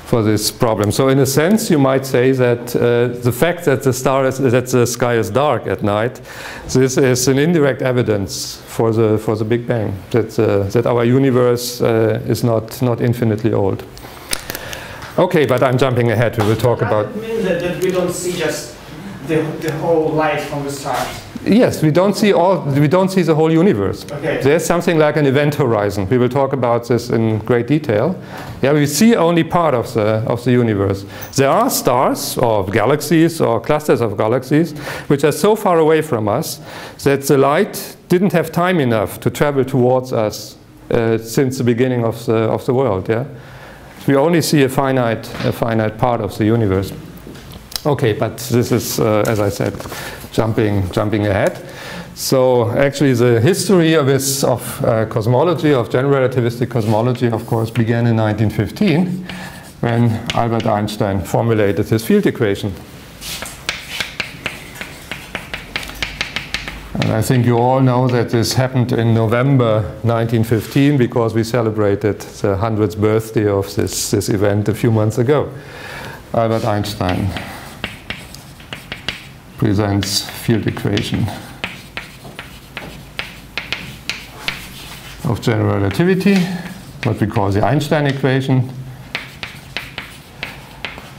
S1: for this problem. So in a sense, you might say that uh, the fact that the star is, that the sky is dark at night, this is an indirect evidence for the for the Big Bang that uh, that our universe uh, is not not infinitely old. Okay, but I'm jumping ahead. We will talk
S3: Does
S1: about.
S3: mean that, that we don't see just the, the whole light from the stars?
S1: Yes, we don't see all. We don't see the whole universe.
S3: Okay.
S1: There's something like an event horizon. We will talk about this in great detail. Yeah, we see only part of the of the universe. There are stars or galaxies or clusters of galaxies which are so far away from us that the light didn't have time enough to travel towards us uh, since the beginning of the of the world. Yeah, we only see a finite a finite part of the universe. Okay, but this is, uh, as I said, jumping jumping ahead. So actually, the history of this of uh, cosmology, of general relativistic cosmology, of course, began in 1915 when Albert Einstein formulated his field equation. And I think you all know that this happened in November 1915 because we celebrated the 100th birthday of this, this event a few months ago. Albert Einstein presents field equation of general relativity, what we call the Einstein equation.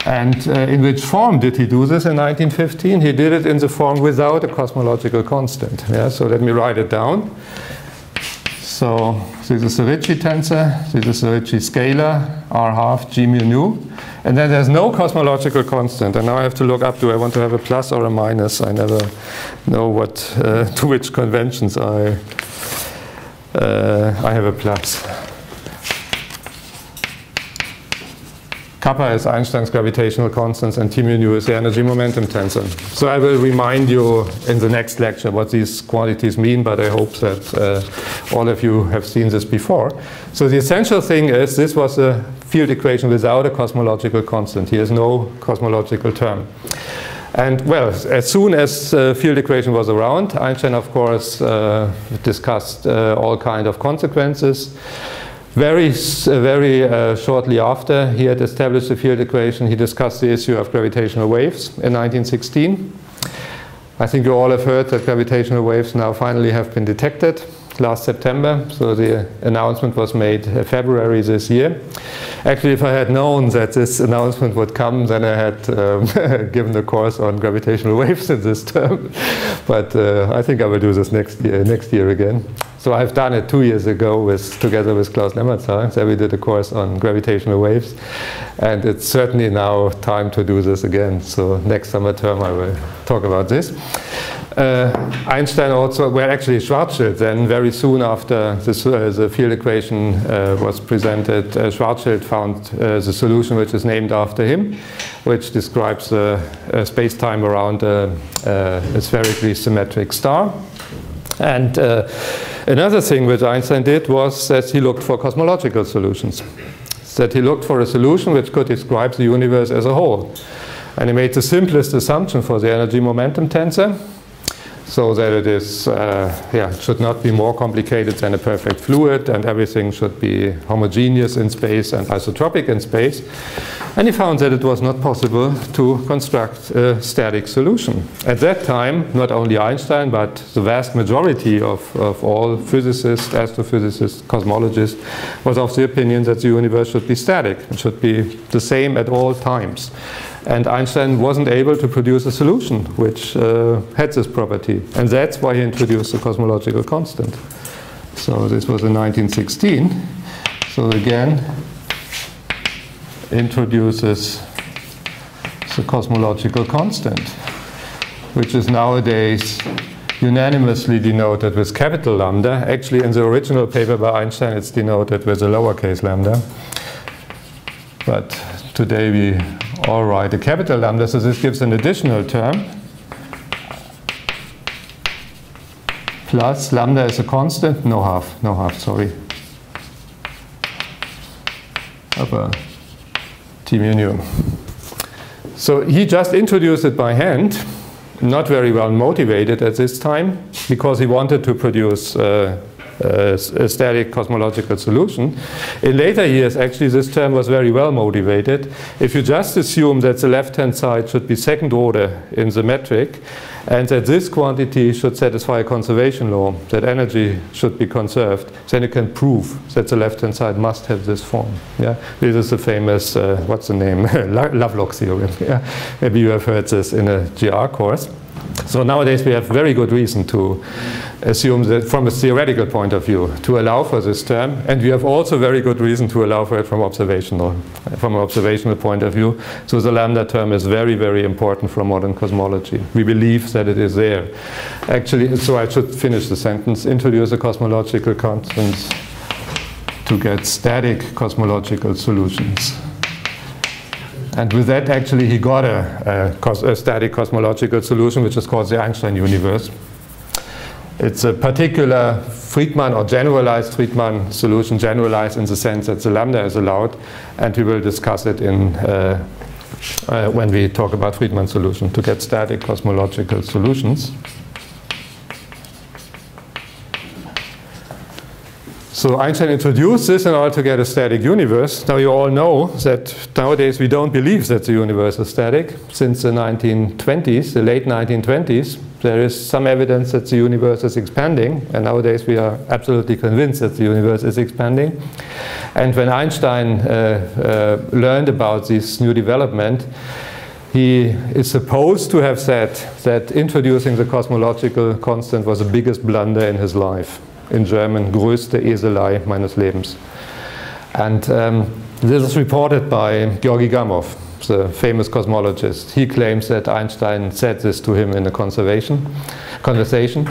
S1: And uh, in which form did he do this in 1915? He did it in the form without a cosmological constant. Yeah? So let me write it down. So this is the Ricci tensor, this is the Ricci scalar, r half g mu nu. And then there's no cosmological constant. And now I have to look up, do I want to have a plus or a minus? I never know what, uh, (laughs) to which conventions I, uh, I have a plus. Kappa is Einstein's gravitational constant, and T mu nu is the energy momentum tensor. So I will remind you in the next lecture what these quantities mean, but I hope that uh, all of you have seen this before. So the essential thing is this was a field equation without a cosmological constant. Here is no cosmological term. And well, as soon as uh, field equation was around, Einstein, of course, uh, discussed uh, all kind of consequences. Very, uh, very uh, shortly after he had established the field equation, he discussed the issue of gravitational waves in 1916. I think you all have heard that gravitational waves now finally have been detected last September. So the announcement was made uh, February this year. Actually, if I had known that this announcement would come, then I had um, (laughs) given a course on gravitational (laughs) waves in this term. but uh, I think I will do this next year, next year again. So I've done it two years ago with, together with Claus Lämmerzahl. So we did a course on gravitational waves. And it's certainly now time to do this again. So next summer term I will talk about this. Uh, Einstein also, well actually Schwarzschild then very soon after this, uh, the field equation uh, was presented, uh, Schwarzschild found uh, the solution which is named after him, which describes uh, space-time around a, a, spherically symmetric star. And another thing which Einstein did was that he looked for cosmological solutions. That he looked for a solution which could describe the universe as a whole. And he made the simplest assumption for the energy momentum tensor, so that it is, uh, yeah, it should not be more complicated than a perfect fluid, and everything should be homogeneous in space and isotropic in space. And he found that it was not possible to construct a static solution. At that time, not only Einstein, but the vast majority of, of all physicists, astrophysicists, cosmologists, was of the opinion that the universe should be static. It should be the same at all times. And Einstein wasn't able to produce a solution which uh, had this property. And that's why he introduced the cosmological constant. So this was in 1916. So again, introduces the cosmological constant, which is nowadays unanimously denoted with capital lambda. Actually, in the original paper by Einstein, it's denoted with a lowercase lambda. But today we all write a capital lambda, so this gives an additional term. Plus lambda is a constant, no half, no half, sorry. upper T mu nu. So he just introduced it by hand, not very well motivated at this time, because he wanted to produce uh, a static cosmological solution. In later years, actually, this term was very well motivated. If you just assume that the left-hand side should be second order in the metric, and that this quantity should satisfy a conservation law, that energy should be conserved, then you can prove that the left-hand side must have this form. Yeah, This is the famous, uh, what's the name, (laughs) Lovelock theorem. (laughs) Yeah? Maybe you have heard this in a GR course. So nowadays we have very good reason to assume that from a theoretical point of view to allow for this term. And we have also very good reason to allow for it from observational from an observational point of view. So the lambda term is very very important for modern cosmology. We believe that it is there. Actually so I should finish the sentence. Introduce a cosmological constant to get static cosmological solutions and with that, actually, he got a, a, cos a, static cosmological solution, which is called the Einstein universe. It's a particular Friedmann or generalized Friedmann solution, generalized in the sense that the lambda is allowed, and we will discuss it in uh, uh, when we talk about Friedmann solution to get static cosmological solutions. So Einstein introduced this in order to get a static universe. Now you all know that nowadays we don't believe that the universe is static. Since the 1920s, the late 1920s, there is some evidence that the universe is expanding, and nowadays we are absolutely convinced that the universe is expanding. And when Einstein uh, uh, learned about this new development, he is supposed to have said that introducing the cosmological constant was the biggest blunder in his life in German, größte Eselei meines Lebens. And um, this is reported by Georgi Gamow, the famous cosmologist. He claims that Einstein said this to him in a conservation conversation.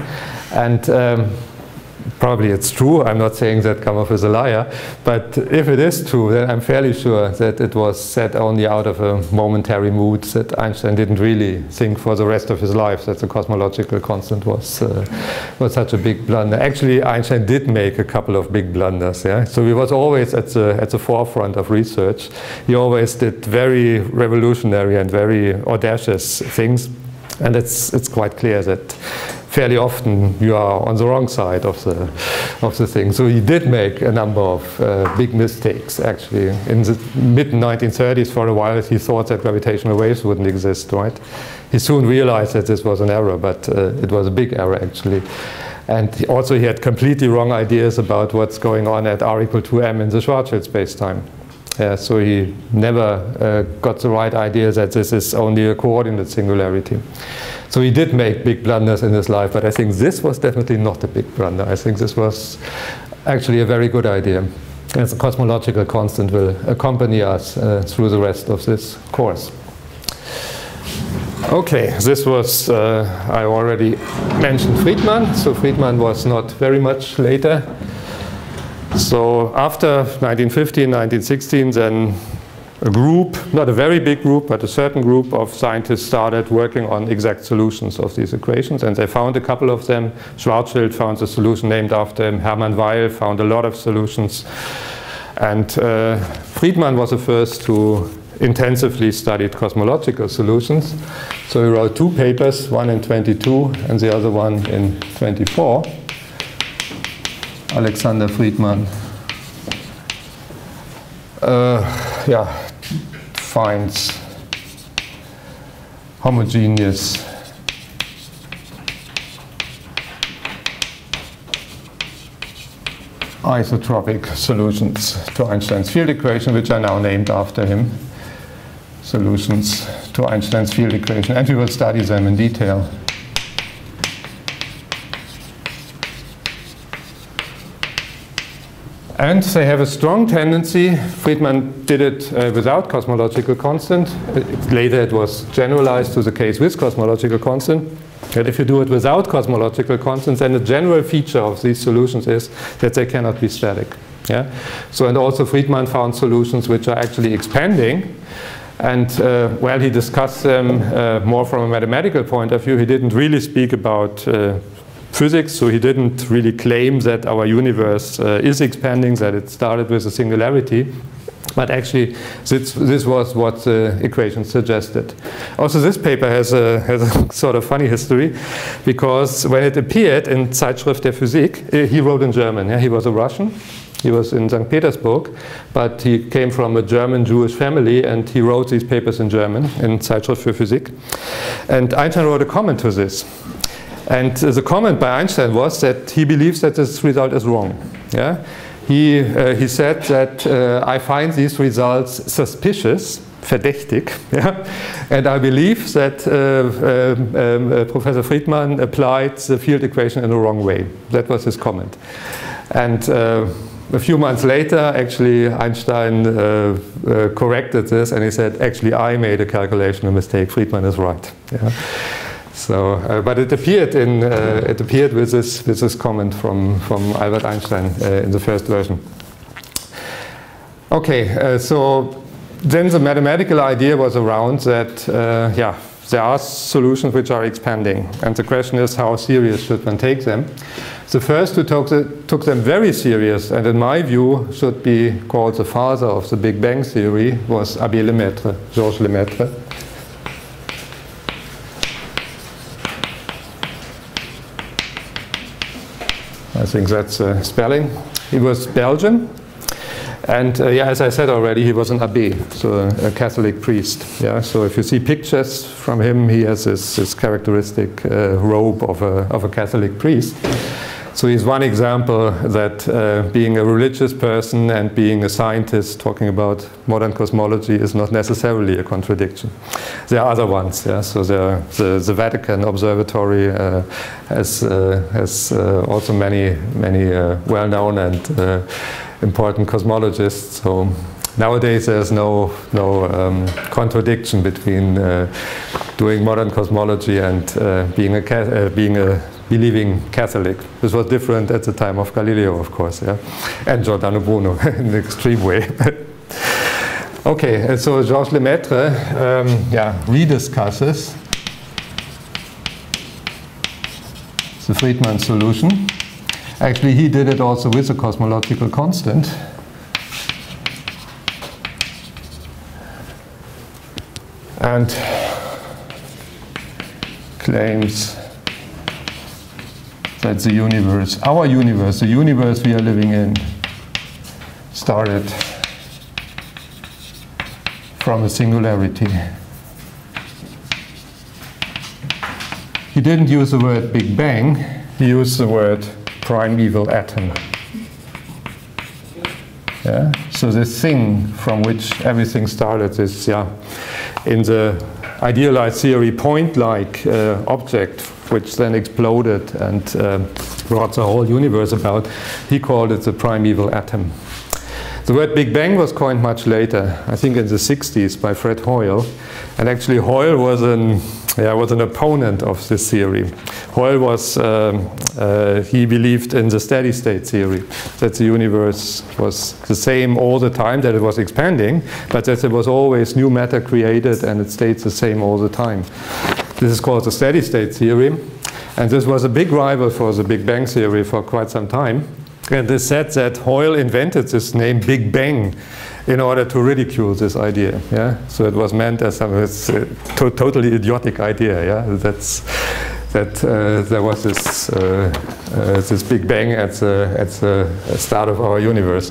S1: And um, probably it's true. I'm not saying that Gamow is a liar, but if it is true, then I'm fairly sure that it was said only out of a momentary mood. That Einstein didn't really think for the rest of his life that the cosmological constant was uh, was such a big blunder. Actually, Einstein did make a couple of big blunders. Yeah, so he was always at the at the forefront of research. He always did very revolutionary and very audacious things, and it's it's quite clear that fairly often you are on the wrong side of the of the thing. So he did make a number of uh, big mistakes actually. In the mid 1930s, for a while, he thought that gravitational waves wouldn't exist. Right? He soon realized that this was an error, but uh, it was a big error actually. And he also he had completely wrong ideas about what's going on at r equal to m in the Schwarzschild spacetime. Uh, so he never uh, got the right idea that this is only a coordinate singularity. So he did make big blunders in his life, but I think this was definitely not a big blunder. I think this was actually a very good idea. And the cosmological constant will accompany us uh, through the rest of this course. Okay, this was, uh, I already mentioned Friedmann. So Friedmann was not very much later. So after 1915, 1916, then a group, not a very big group, but a certain group of scientists started working on exact solutions of these equations, and they found a couple of them. Schwarzschild found a solution named after him. Hermann Weyl found a lot of solutions. And uh, Friedmann was the first to intensively studied cosmological solutions. So he wrote two papers, one in 22 and the other one in 24. Alexander Friedmann. Uh, yeah, finds homogeneous isotropic solutions to Einstein's field equation, which are now named after him. Solutions to Einstein's field equation, and we will study them in detail. And they have a strong tendency, Friedmann did it uh, without cosmological constant. It, later it was generalized to the case with cosmological constant. That if you do it without cosmological constants, then the general feature of these solutions is that they cannot be static. Yeah? So, and also Friedmann found solutions which are actually expanding. And uh, while he discussed them uh, more from a mathematical point of view, he didn't really speak about uh, physics, so he didn't really claim that our universe uh, is expanding, that it started with a singularity. But actually, this, this was what the equation suggested. Also, this paper has a, (laughs) has a sort of funny history because when it appeared in Zeitschrift der Physik, uh, he wrote in German. Yeah? He was a Russian. He was in St. Petersburg, but he came from a German Jewish family and he wrote these papers in German in Zeitschrift für Physik. And Einstein wrote a comment to this. And uh, the comment by Einstein was that he believes that this result is wrong. Yeah? He, uh, he said that uh, I find these results suspicious, verdächtig, (laughs) yeah? and I believe that uh, um, um, uh, Professor Friedmann applied the field equation in the wrong way. That was his comment. And uh, a few months later, actually, Einstein uh, uh, corrected this and he said, actually, I made a calculation a mistake. Friedmann is right. Yeah. So, uh, but it appeared in uh, it appeared with this with this comment from from Albert Einstein uh, in the first version. Okay, uh, so then the mathematical idea was around that yeah there are solutions which are expanding, and the question is how serious should one take them? The first who took, the, took, them very serious, and in my view should be called the father of the Big Bang theory, was Abbé Lemaitre, Georges Lemaitre. I think that's uh, spelling. He was Belgian, and uh, yeah, as I said already, he was an abbé, so a, Catholic priest. Yeah, so if you see pictures from him, he has this, this characteristic uh, robe of a, of a Catholic priest. So he's one example that uh, being a religious person and being a scientist talking about modern cosmology is not necessarily a contradiction. There are other ones. Yeah? So the, the Vatican Observatory uh, has, uh, has uh, also many, many uh, well-known and uh, important cosmologists. So nowadays there's no, no um, contradiction between doing modern cosmology and being, a, being a believing Catholic. This was different at the time of Galileo, of course, yeah? and Giordano Bruno (laughs) in an extreme way. (laughs) okay, so Georges Lemaitre um, yeah, rediscusses the Friedmann solution. Actually, he did it also with a cosmological constant. And claims that the universe, our universe, the universe we are living in, started from a singularity. He didn't use the word Big Bang, he used the word primeval atom. Yeah? So this thing from which everything started is, yeah, in the idealized theory, point-like uh, object which then exploded and uh, brought the whole universe about. He called it the primeval atom. The word Big Bang was coined much later, I think in the 60s by Fred Hoyle. And actually Hoyle was an, yeah, was an opponent of this theory. Hoyle was, um, uh, he believed in the steady state theory, that the universe was the same all the time, that it was expanding, but that there was always new matter created and it stayed the same all the time. This is called the steady state theory. And this was a big rival for the Big Bang theory for quite some time. And they said that Hoyle invented this name Big Bang in order to ridicule this idea. Yeah, so it was meant as a, a to totally idiotic idea. Yeah, that's that uh, there was this uh, uh, this Big Bang at the at the start of our universe.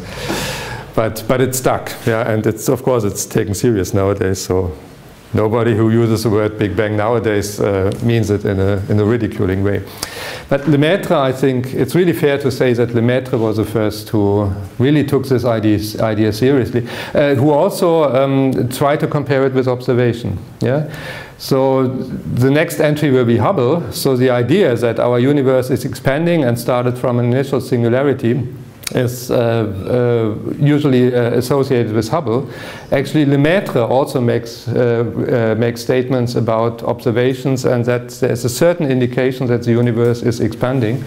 S1: But but it stuck. Yeah, and it's of course it's taken serious nowadays. So Nobody who uses the word Big Bang nowadays uh, means it in a, in a ridiculing way. But Lemaitre, I think it's really fair to say that Lemaitre was the first who really took this idea, idea seriously, uh, who also um, tried to compare it with observation. Yeah? So the next entry will be Hubble. So the idea that our universe is expanding and started from an initial singularity is uh, uh, usually uh, associated with Hubble. Actually, Lemaitre also makes, makes statements about observations and that there's a certain indication that the universe is expanding.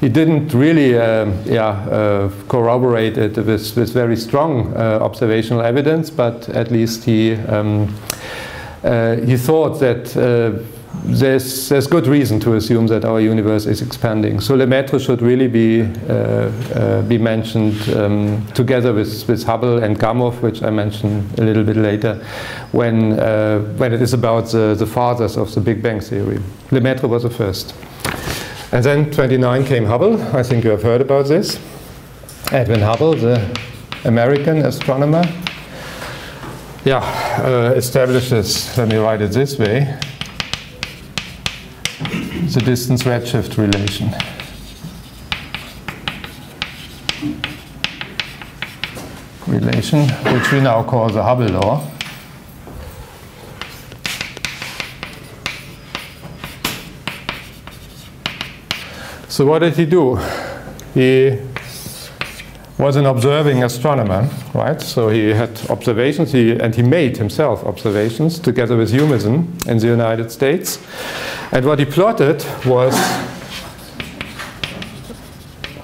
S1: He didn't really um, yeah, corroborate it with, with very strong observational evidence, but at least he, um, he thought that there's, there's good reason to assume that our universe is expanding. So Lemaitre should really be, uh, uh, be mentioned um, together with, with Hubble and Gamow, which I mention a little bit later, when, uh, when it is about the, the fathers of the Big Bang theory. Lemaitre was the first. And then 29 came Hubble. I think you have heard about this. Edwin Hubble, the American astronomer, yeah, uh, establishes, let me write it this way, the distance redshift relation. Relation, which we now call the Hubble law. So what did he do? He was an observing astronomer, right? So he had observations, he, and he made himself observations together with Humason in the United States. And what he plotted was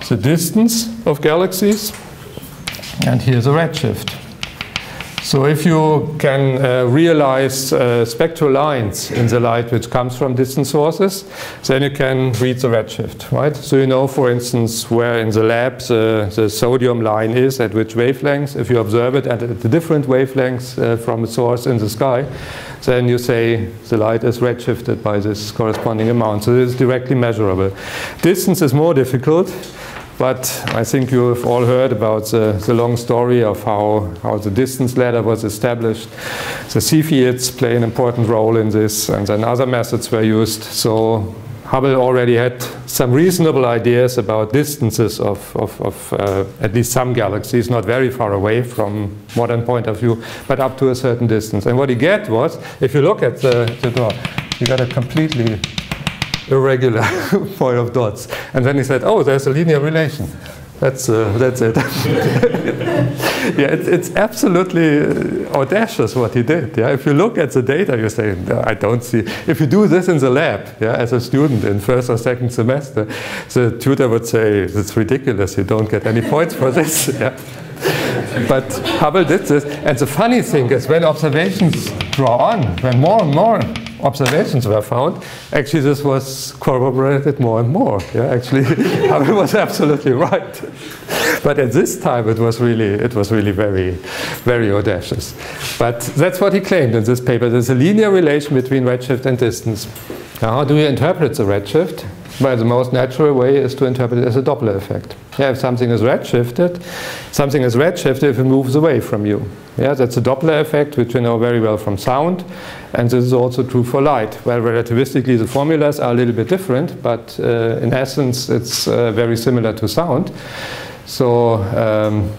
S1: the distance of galaxies, and here's a redshift. So if you can uh, realize uh, spectral lines in the light which comes from distant sources, then you can read the redshift, right? So you know, for instance, where in the lab the, the sodium line is, at which wavelengths. If you observe it at, at different wavelengths uh, from a source in the sky, then you say the light is redshifted by this corresponding amount. So this is directly measurable. Distance is more difficult. But I think you have all heard about the, the, long story of how, how the distance ladder was established. The Cepheids play an important role in this, and then other methods were used. So Hubble already had some reasonable ideas about distances of, of, of uh, at least some galaxies, not very far away from modern point of view, but up to a certain distance. And what he get was, if you look at the, the door, you got a completely irregular (laughs) point of dots. And then he said, oh, there's a linear relation. That's, uh, that's it. (laughs) yeah, it, it's absolutely uh, audacious what he did. Yeah, if you look at the data, you say, no, I don't see. If you do this in the lab, yeah, as a student in first or second semester, the tutor would say, it's ridiculous. You don't get any points for this. (laughs) Yeah. But Hubble did this. And the funny thing is, when observations draw on, when more and more observations were found, actually this was corroborated more and more. Yeah, actually, (laughs) Hubble was absolutely right. But at this time, it was really, it was really very, very audacious. But that's what he claimed in this paper. There's a linear relation between redshift and distance. Now, how do we interpret the redshift? Well, the most natural way is to interpret it as a Doppler effect. Yeah, if something is redshifted, something is redshifted if it moves away from you. Yeah, that's a Doppler effect, which we know very well from sound, and this is also true for light. Well, relativistically, the formulas are a little bit different, but uh, in essence, it's uh, very similar to sound. So um,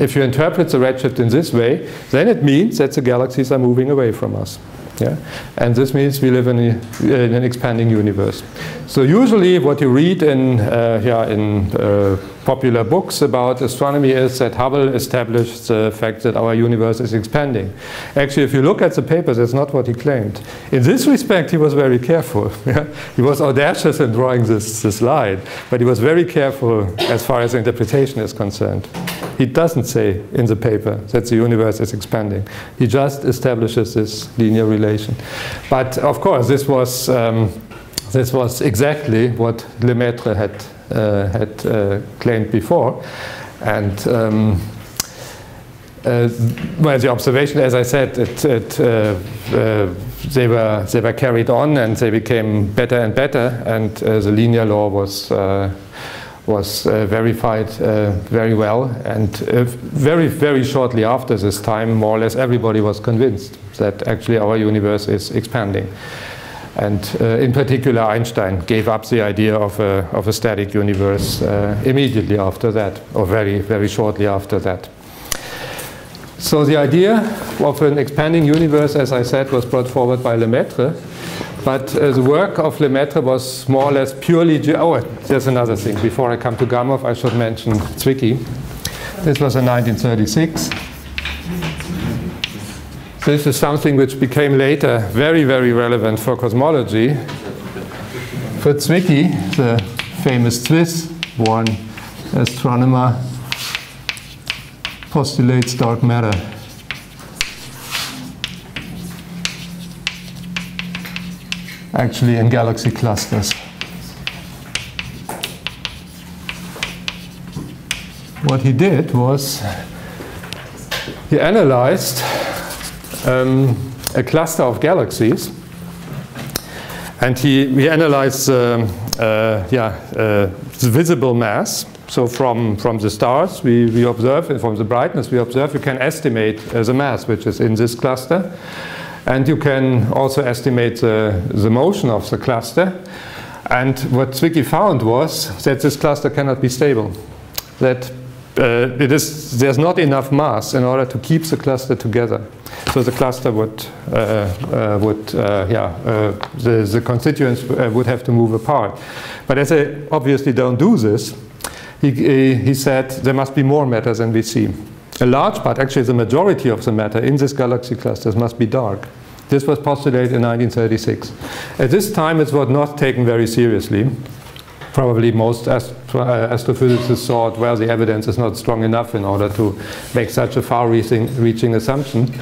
S1: if you interpret the redshift in this way, then it means that the galaxies are moving away from us. Yeah? And this means we live in, a, in, an expanding universe. So usually what you read in, uh, yeah, in uh, popular books about astronomy is that Hubble established the fact that our universe is expanding. Actually, if you look at the papers, that's not what he claimed. In this respect, he was very careful. (laughs) He was audacious in drawing this, this line, but he was very careful as far as interpretation is concerned. He doesn't say in the paper that the universe is expanding. He just establishes this linear relation. But of course, this was, um, this was exactly what Lemaitre had, uh, had uh, claimed before. And um, uh, well, the observation, as I said, it, it, uh, uh, they, were, they were carried on and they became better and better, and uh, the linear law was was uh, verified uh, very well. And uh, very, very shortly after this time, more or less everybody was convinced that actually our universe is expanding. And uh, in particular, Einstein gave up the idea of a, of a static universe uh, immediately after that, or very, very shortly after that. So the idea of an expanding universe, as I said, was brought forward by Lemaitre. But uh, the work of Lemaitre was more or less purely. oh, there's another thing. Before I come to Gamow, I should mention Zwicky. This was in 1936. This is something which became later very, very relevant for cosmology. Fritz Zwicky, the famous Swiss born astronomer, postulates dark matter. Actually in galaxy clusters. What he did was he analyzed um, a cluster of galaxies and he, he analyzed um, uh, yeah, uh, the visible mass. So from, from the stars we, we observe, and from the brightness we observe, you can estimate uh, the mass which is in this cluster. And you can also estimate the, the motion of the cluster. And what Zwicky found was that this cluster cannot be stable. That uh, there's not enough mass in order to keep the cluster together. So the cluster would, uh, uh, would uh, yeah, uh, the, the constituents uh, would have to move apart. But as they obviously don't do this, he, he said there must be more matter than we see. A large part, actually the majority of the matter in this galaxy clusters must be dark. This was postulated in 1936. At this time it was not taken very seriously probably most uh, astrophysicists thought, well, the evidence is not strong enough in order to make such a far-reaching assumption.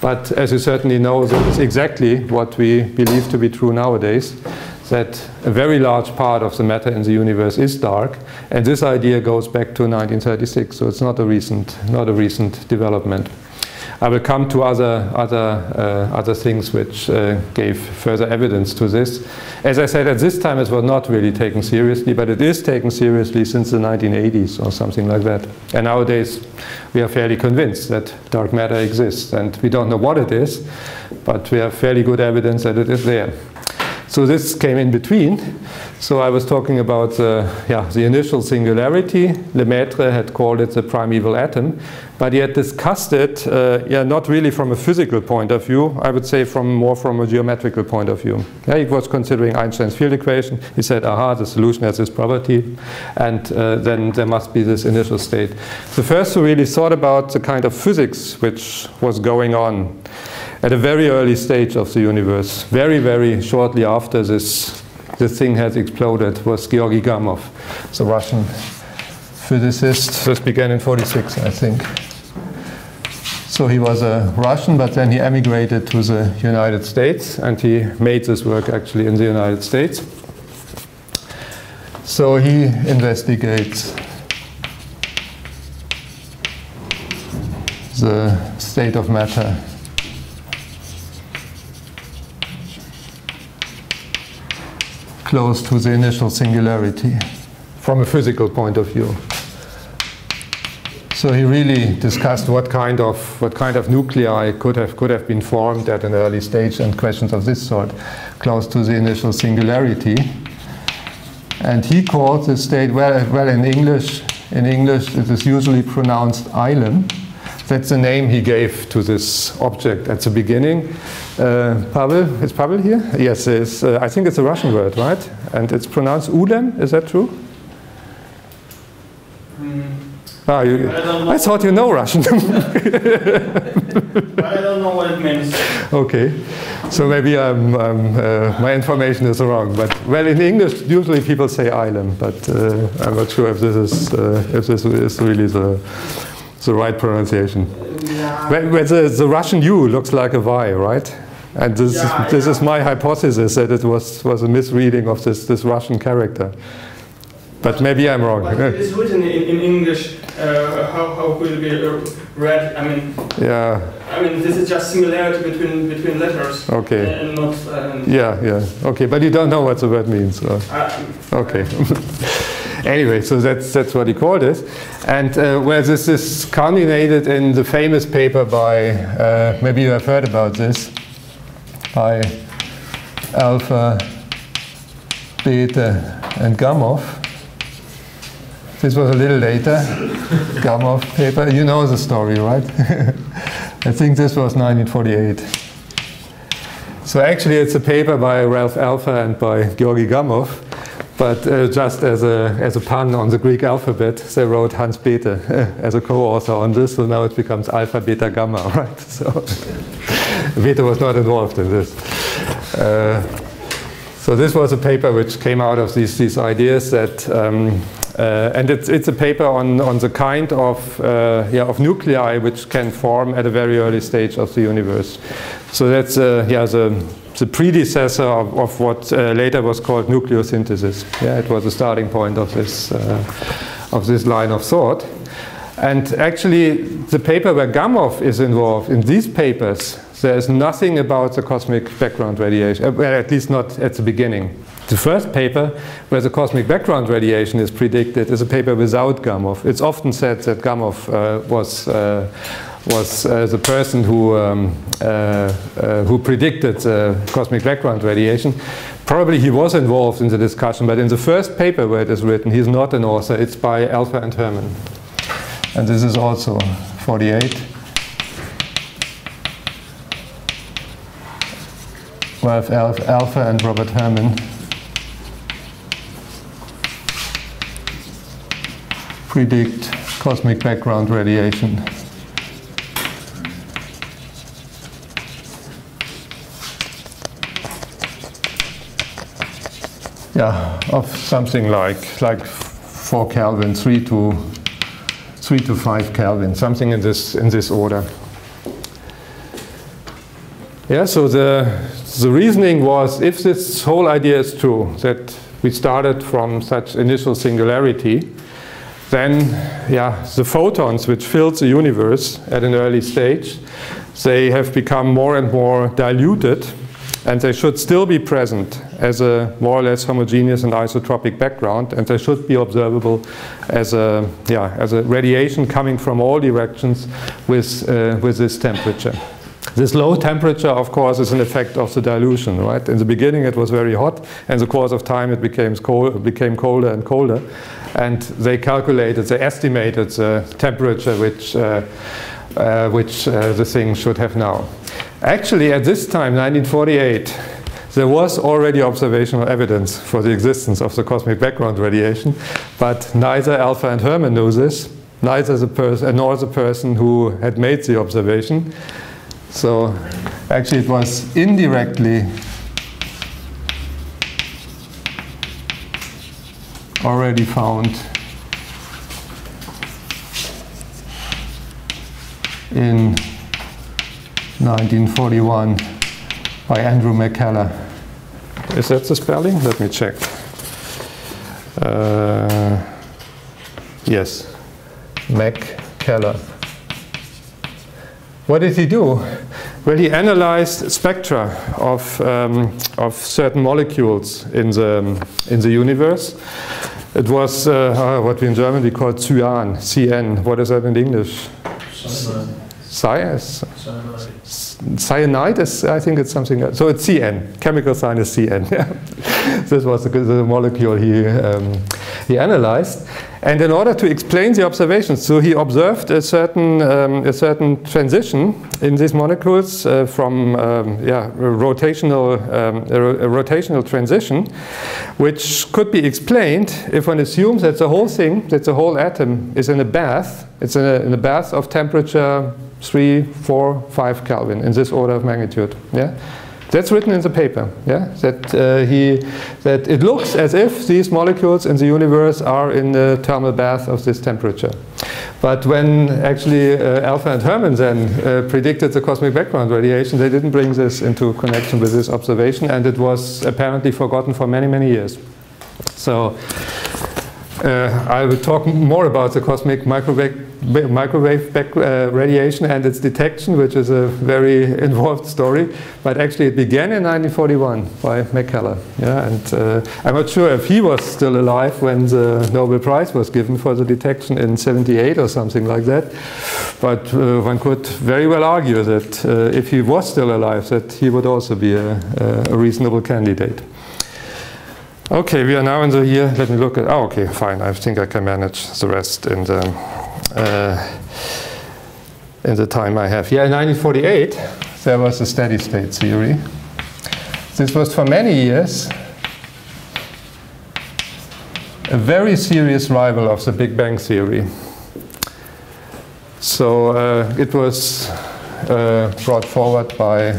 S1: But as you certainly know, that is exactly what we believe to be true nowadays, that a very large part of the matter in the universe is dark, and this idea goes back to 1936, so it's not a recent, not a recent development. I will come to other, other, uh, other things which uh, gave further evidence to this. As I said, at this time it was not really taken seriously, but it is taken seriously since the 1980s or something like that. And nowadays we are fairly convinced that dark matter exists. And we don't know what it is, but we have fairly good evidence that it is there. So this came in between. So I was talking about uh, yeah, the initial singularity. Lemaitre had called it the primeval atom, but he had discussed it uh, yeah, not really from a physical point of view, I would say from more from a geometrical point of view. Yeah, he was considering Einstein's field equation. He said, aha, the solution has this property, and uh, then there must be this initial state. The first who really thought about the kind of physics which was going on at a very early stage of the universe, very, very shortly after this, this thing had exploded, was Georgy Gamow, the Russian physicist. This began in 46, I think. So he was a Russian, but then he emigrated to the United States, and he made this work actually in the United States. So he investigates the state of matter close to the initial singularity from a physical point of view. So he really discussed what kind of what kind of nuclei could have could have been formed at an early stage and questions of this sort, close to the initial singularity. And he called the state well well in English in English it is usually pronounced ylem. That's the name he gave to this object at the beginning. Uh, Pavel, is Pavel here? Yes, uh, I think it's a Russian word, right? And it's pronounced Ulem, is that true?
S3: Mm,
S1: Ah, you,
S3: I,
S1: I thought you know Russian. (laughs)
S3: I don't know what it means.
S1: okay, so maybe um, um, uh, my information is wrong. But well, in English, usually people say ylem, but uh, I'm not sure if this is uh, if this is really the the right pronunciation.
S3: Yeah.
S1: Well, the, the Russian U looks like a Y, right? And this,
S3: Yeah,
S1: is, this
S3: yeah.
S1: is my hypothesis that it was, was a misreading of this, this Russian character. But maybe I'm wrong.
S3: But it is written in, in English. Uh, how, how could it be uh, read? I mean,
S1: Yeah,
S3: I mean, this is just similarity between between letters.
S1: okay.
S3: And not. Um,
S1: Yeah, yeah. Okay, but you don't know what the word means. so-
S3: uh,
S1: Okay. (laughs) anyway, so that's that's what he called it, and uh, where this is culminated in the famous paper by uh, maybe you have heard about this by Alpher, Bethe, and Gamow. This was a little later, (laughs) Gamow paper. You know the story, right? (laughs) I think this was 1948. So actually, it's a paper by Ralph Alpher and by Georgy Gamow, but uh, just as a, as a pun on the Greek alphabet, they wrote Hans Bethe as a co-author on this, so now it becomes Alpha, Beta, Gamma, (laughs) right? So Bethe was not involved in this. Uh, so this was a paper which came out of these, these ideas that, um, uh, and it's, it's a paper on, on the kind of, uh, yeah, of nuclei which can form at a very early stage of the universe. So that's uh, yeah, the, the predecessor of, of what uh, later was called nucleosynthesis. Yeah, it was the starting point of this, uh, of this line of thought. And actually, the paper where Gamow is involved, in these papers, there is nothing about the cosmic background radiation, uh, well, at least not at the beginning. The first paper where the cosmic background radiation is predicted is a paper without Gamow. It's often said that Gamow uh, was, uh, was uh, the person who, um, uh, uh, who predicted cosmic background radiation. Probably he was involved in the discussion, but in the first paper where it is written, he's not an author. It's by Alpher and Herman. And this is also 48. Well, Alpher and Robert Herman. Predict cosmic background radiation. Yeah, of something like like four Kelvin, three to three to five Kelvin, something in this in this order. Yeah, so the the reasoning was if this whole idea is true, that we started from such initial singularity, then yeah, the photons which filled the universe at an early stage, they have become more and more diluted and they should still be present as a more or less homogeneous and isotropic background and they should be observable as a, yeah, as a radiation coming from all directions with, uh, with this temperature. This low temperature, of course, is an effect of the dilution, right? In the beginning it was very hot, and the course of time it became, cold, became colder and colder. And they calculated, they estimated the temperature which, uh, uh, which uh, the thing should have now. Actually, at this time, 1948, there was already observational evidence for the existence of the cosmic background radiation, but neither Alpher and Herman knew this, neither the person nor the person who had made the observation. So actually it was indirectly already found in 1941 by Andrew McKellar. Is that the spelling? Let me check. Uh, yes, McKellar. What did he do? Well, he analyzed spectra of, um, of certain molecules in the, um, in the universe. It was uh, uh, what we in German we call cyan, CN. What is that in English? Cyanide. Cyanide is, I think it's something, else. so it's CN, chemical sign is CN. (laughs) this was the, the molecule he, um, he analyzed. And in order to explain the observations, so he observed a certain, um, a certain transition in these molecules uh, from um, yeah, a rotational, um, a, a, rotational transition, which could be explained if one assumes that the whole thing, that the whole atom is in a bath, it's in a, in a bath of temperature 3, 4, 5 Kelvin, in this order of magnitude. Yeah? That's written in the paper, yeah? That, uh, he, that it looks as if these molecules in the universe are in the thermal bath of this temperature. But when actually uh, Alpher and Herman then uh, predicted the cosmic background radiation, they didn't bring this into connection with this observation, and it was apparently forgotten for many, many years. So uh, I will talk more about the cosmic microwave microwave back, uh, radiation and its detection, which is a very (laughs) involved story. But actually, it began in 1941 by McKellar. Yeah, and uh, I'm not sure if he was still alive when the Nobel Prize was given for the detection in 78 or something like that. But uh, one could very well argue that uh, if he was still alive, that he would also be a, a reasonable candidate. Okay, we are now in the year, let me look at, oh, okay, fine, I think I can manage the rest in the in the time I have. Yeah, in 1948, there was a steady state theory. This was for many years a very serious rival of the Big Bang theory. So uh, it was uh, brought forward by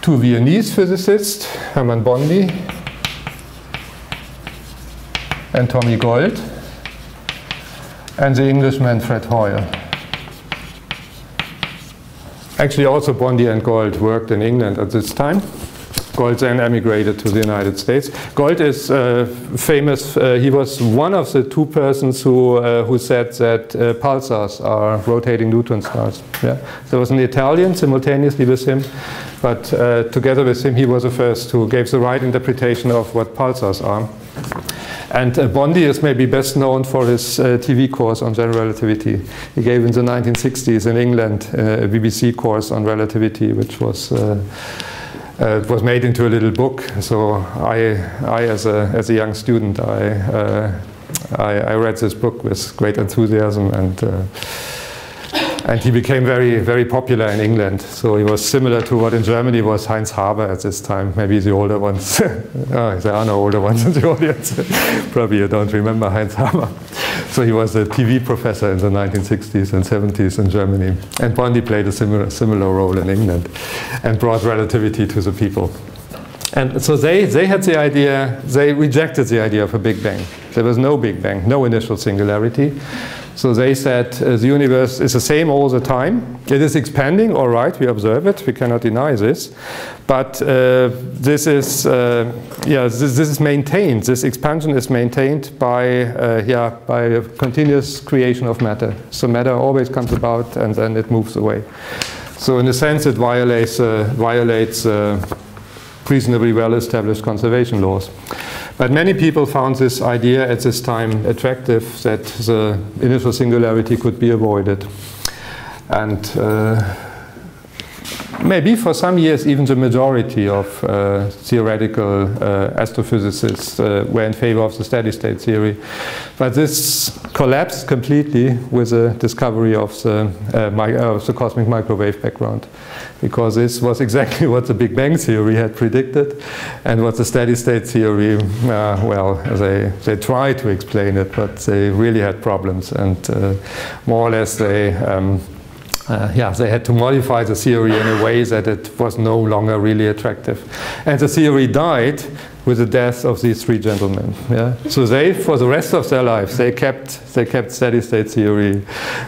S1: two Viennese physicists, Hermann Bondi and Tommy Gold, and the Englishman Fred Hoyle. actually, also Bondi and Gold worked in England at this time. Gold then emigrated to the United States. Gold is uh, famous. Uh, he was one of the two persons who uh, who said that uh, pulsars are rotating neutron stars. Yeah, there was an Italian simultaneously with him, but uh, together with him, he was the first who gave the right interpretation of what pulsars are. And uh, Bondi is maybe best known for his uh, TV course on general relativity. He gave in the 1960s in England uh, a BBC course on relativity, which was uh, uh, was made into a little book. So I, I as a as a young student, I uh, I, I, read this book with great enthusiasm and and he became very, very popular in England. So he was similar to what in Germany was Heinz Haber at this time. Maybe the older ones. oh, (laughs) there are no older ones in the audience. (laughs) Probably you don't remember Heinz Haber. So he was a TV professor in the 1960s and 70s in Germany. And Bondi played a similar, similar role in England and brought relativity to the people. And so they, they had the idea, they rejected the idea of a Big Bang. There was no Big Bang, no initial singularity. So they said uh, the universe is the same all the time. It is expanding, all right, we observe it, we cannot deny this. But uh, this is, uh, yeah, this, this, is maintained, this expansion is maintained by, uh, yeah, by continuous creation of matter. So matter always comes about and then it moves away. So in a sense it violates, uh, violates uh, reasonably well-established conservation laws. But many people found this idea at this time attractive that the initial singularity could be avoided. And uh, maybe for some years even the majority of uh, theoretical uh, astrophysicists uh, were in favor of the steady state theory. But this collapsed completely with the discovery of the, uh, of the cosmic microwave background because this was (laughs) exactly what the Big Bang theory had predicted and what the steady state theory, uh, well, they, they tried to explain it, but they really had problems and uh, more or less they, um, uh, yeah, they had to modify the theory in a way that it was no longer really attractive. And the theory died with the death of these three gentlemen. Yeah? So they, for the rest of their lives, they kept, they kept steady state theory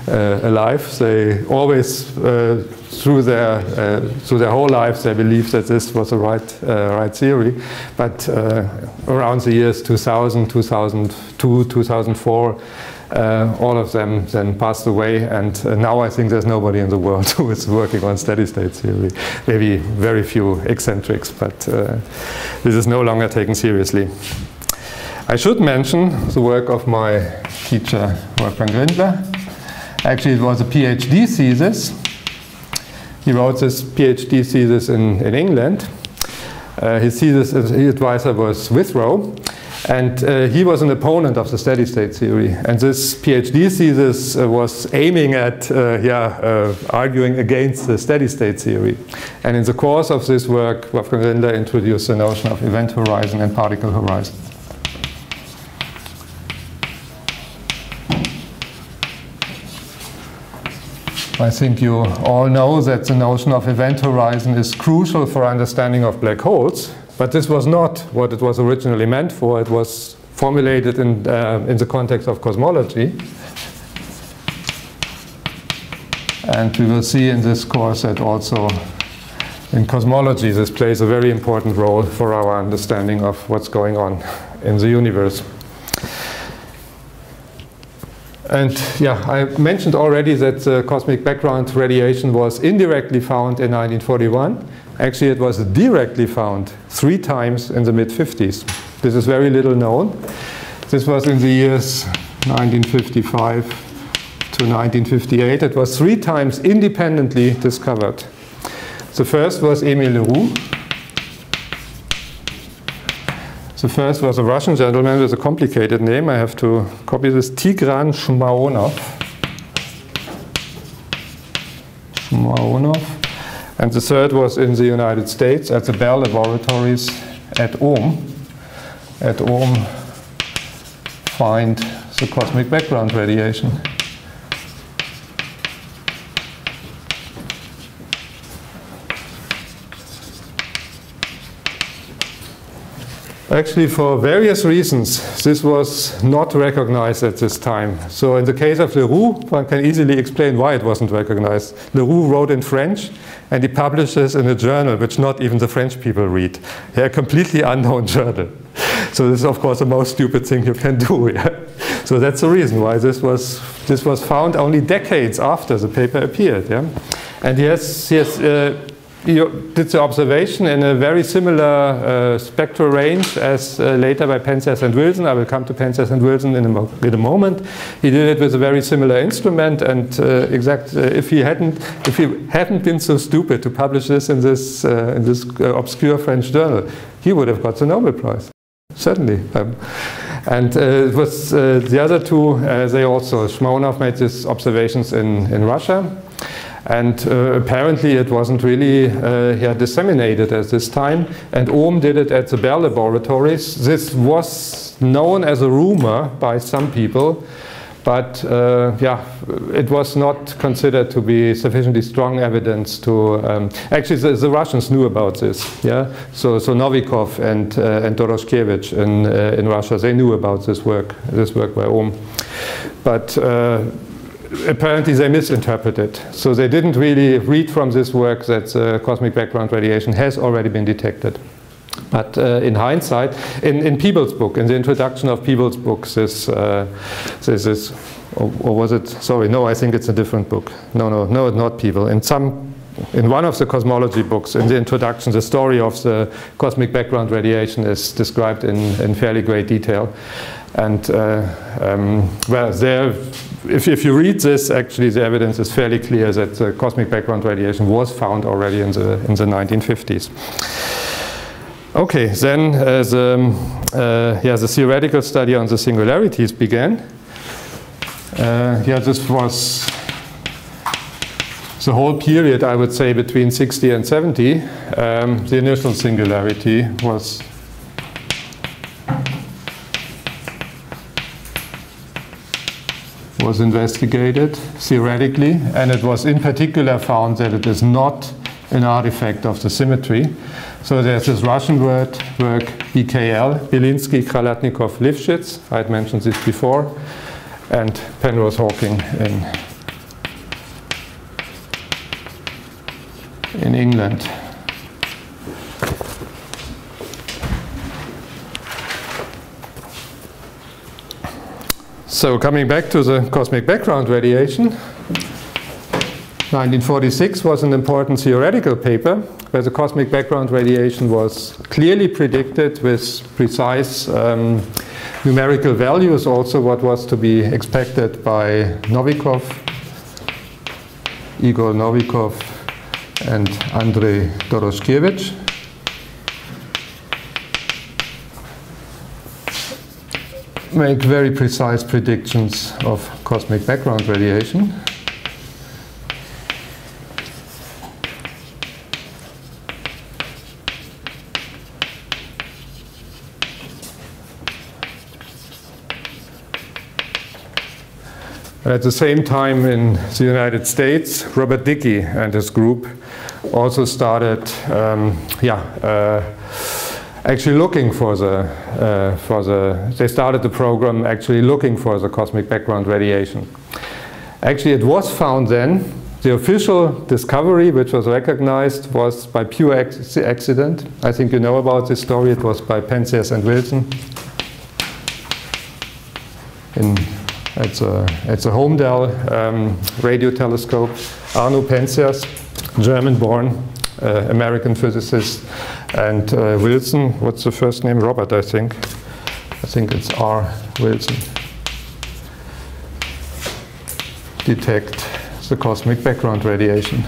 S1: uh, alive. They always uh, through their uh, through their whole lives they believed that this was the right uh, right theory but uh, around the years 2000 2002 2004 uh, all of them then passed away and uh, now I think there's nobody in the world (laughs) who is working on steady state theory maybe very few eccentrics but uh, this is no longer taken seriously. I should mention the work of my teacher Wolfgang Rindler. Actually it was a PhD thesis. He wrote this PhD thesis in, in England. Uh, his thesis his advisor was Whitrow, and uh, he was an opponent of the steady state theory. And this PhD thesis uh, was aiming at, uh, yeah, uh, arguing against the steady state theory. And in the course of this work, Wolfgang Rindler introduced the notion of event horizon and particle horizon. I think you all know that the notion of event horizon is crucial for understanding of black holes, but this was not what it was originally meant for. It was formulated in, uh, in the context of cosmology. And we will see in this course that also in cosmology this plays a very important role for our understanding of what's going on in the universe. And yeah, I mentioned already that the cosmic background radiation was indirectly found in 1941. Actually, it was directly found three times in the mid-50s. This is very little known. This was in the years 1955 to 1958. It was three times independently discovered. The first was Emil Le Roux, The first was a Russian gentleman with a complicated name. I have to copy this. Tigran Shmaonov. Shmaonov. And the third was in the United States at the Bell Laboratories at Ohm. At Ohm, find the cosmic background radiation. Actually, for various reasons, this was not recognized at this time. So in the case of Le Roux, one can easily explain why it wasn't recognized. Le Roux wrote in French, and he publishes in a journal which not even the French people read. A completely unknown (laughs) journal. So this is, of course, the most stupid thing you can (laughs) do. Yeah? So that's the reason why this was, this was found only decades after the paper appeared. Yeah? And yes, yes, uh, you did the observation in a very similar uh, spectral range as uh, later by Penzias and Wilson. I will come to Penzias and Wilson in a, in a moment. He did it with a very similar instrument, and uh, exact uh, if he hadn't if he hadn't been so stupid to publish this in this uh, in this uh, obscure French journal, he would have got the Nobel Prize. Certainly. Um, and it was the other two. they also Shmaonov made these observations in in Russia. And uh, apparently it wasn't really uh, yeah, disseminated at this time. And Ohm did it at the Bell Laboratories. This was known as a rumor by some people, but uh, yeah, it was not considered to be sufficiently strong evidence to. Um, actually, the, the, Russians knew about this. Yeah, so so Novikov and uh, and Doroshkevich in uh, in Russia they knew about this work this work by Ohm, but uh, apparently they misinterpreted. So they didn't really read from this work that uh, cosmic background radiation has already been detected. But uh, in hindsight, in, in Peebles' book, in the introduction of Peebles' book, this, uh, this is, or, or, was it, sorry, no, I think it's a different book. No, no, no, not Peebles. In some, in one of the cosmology books, in the introduction, the story of the cosmic background radiation is described in, in fairly great detail. And uh, um, well, there, if, if you read this, actually the evidence is fairly clear that the cosmic background radiation was found already in the, in the 1950s. Okay, then uh, the, uh, yeah, the theoretical study on the singularities began. Uh, yeah, this was the whole period, I would say, between 60 and 70. Um, the initial singularity was was investigated theoretically, and it was in particular found that it is not an artifact of the symmetry. So there's this Russian word work BKL, Belinsky, Khalatnikov, Lifshitz. I had mentioned this before, and Penrose Hawking in in England. So coming back to the cosmic background radiation, 1946 was an important theoretical paper where the cosmic background radiation was clearly predicted with precise um, numerical values, also what was to be expected by Novikov, Igor Novikov, and Andrei Doroshkevich. Make very precise predictions of cosmic background radiation. At the same time in the United States, Robert Dicke and his group also started um, yeah, uh, actually looking for the, uh, for the, they started the program actually looking for the cosmic background radiation. Actually, it was found then, the official discovery, which was recognized, was by pure accident. I think you know about this story. It was by Penzias and Wilson. In, it's a, it's a Holmdel um, radio telescope. Arno Penzias, German-born, uh, American physicist, and uh, Wilson, what's the first name? Robert, I think. I think it's R. Wilson. Detect the cosmic background radiation.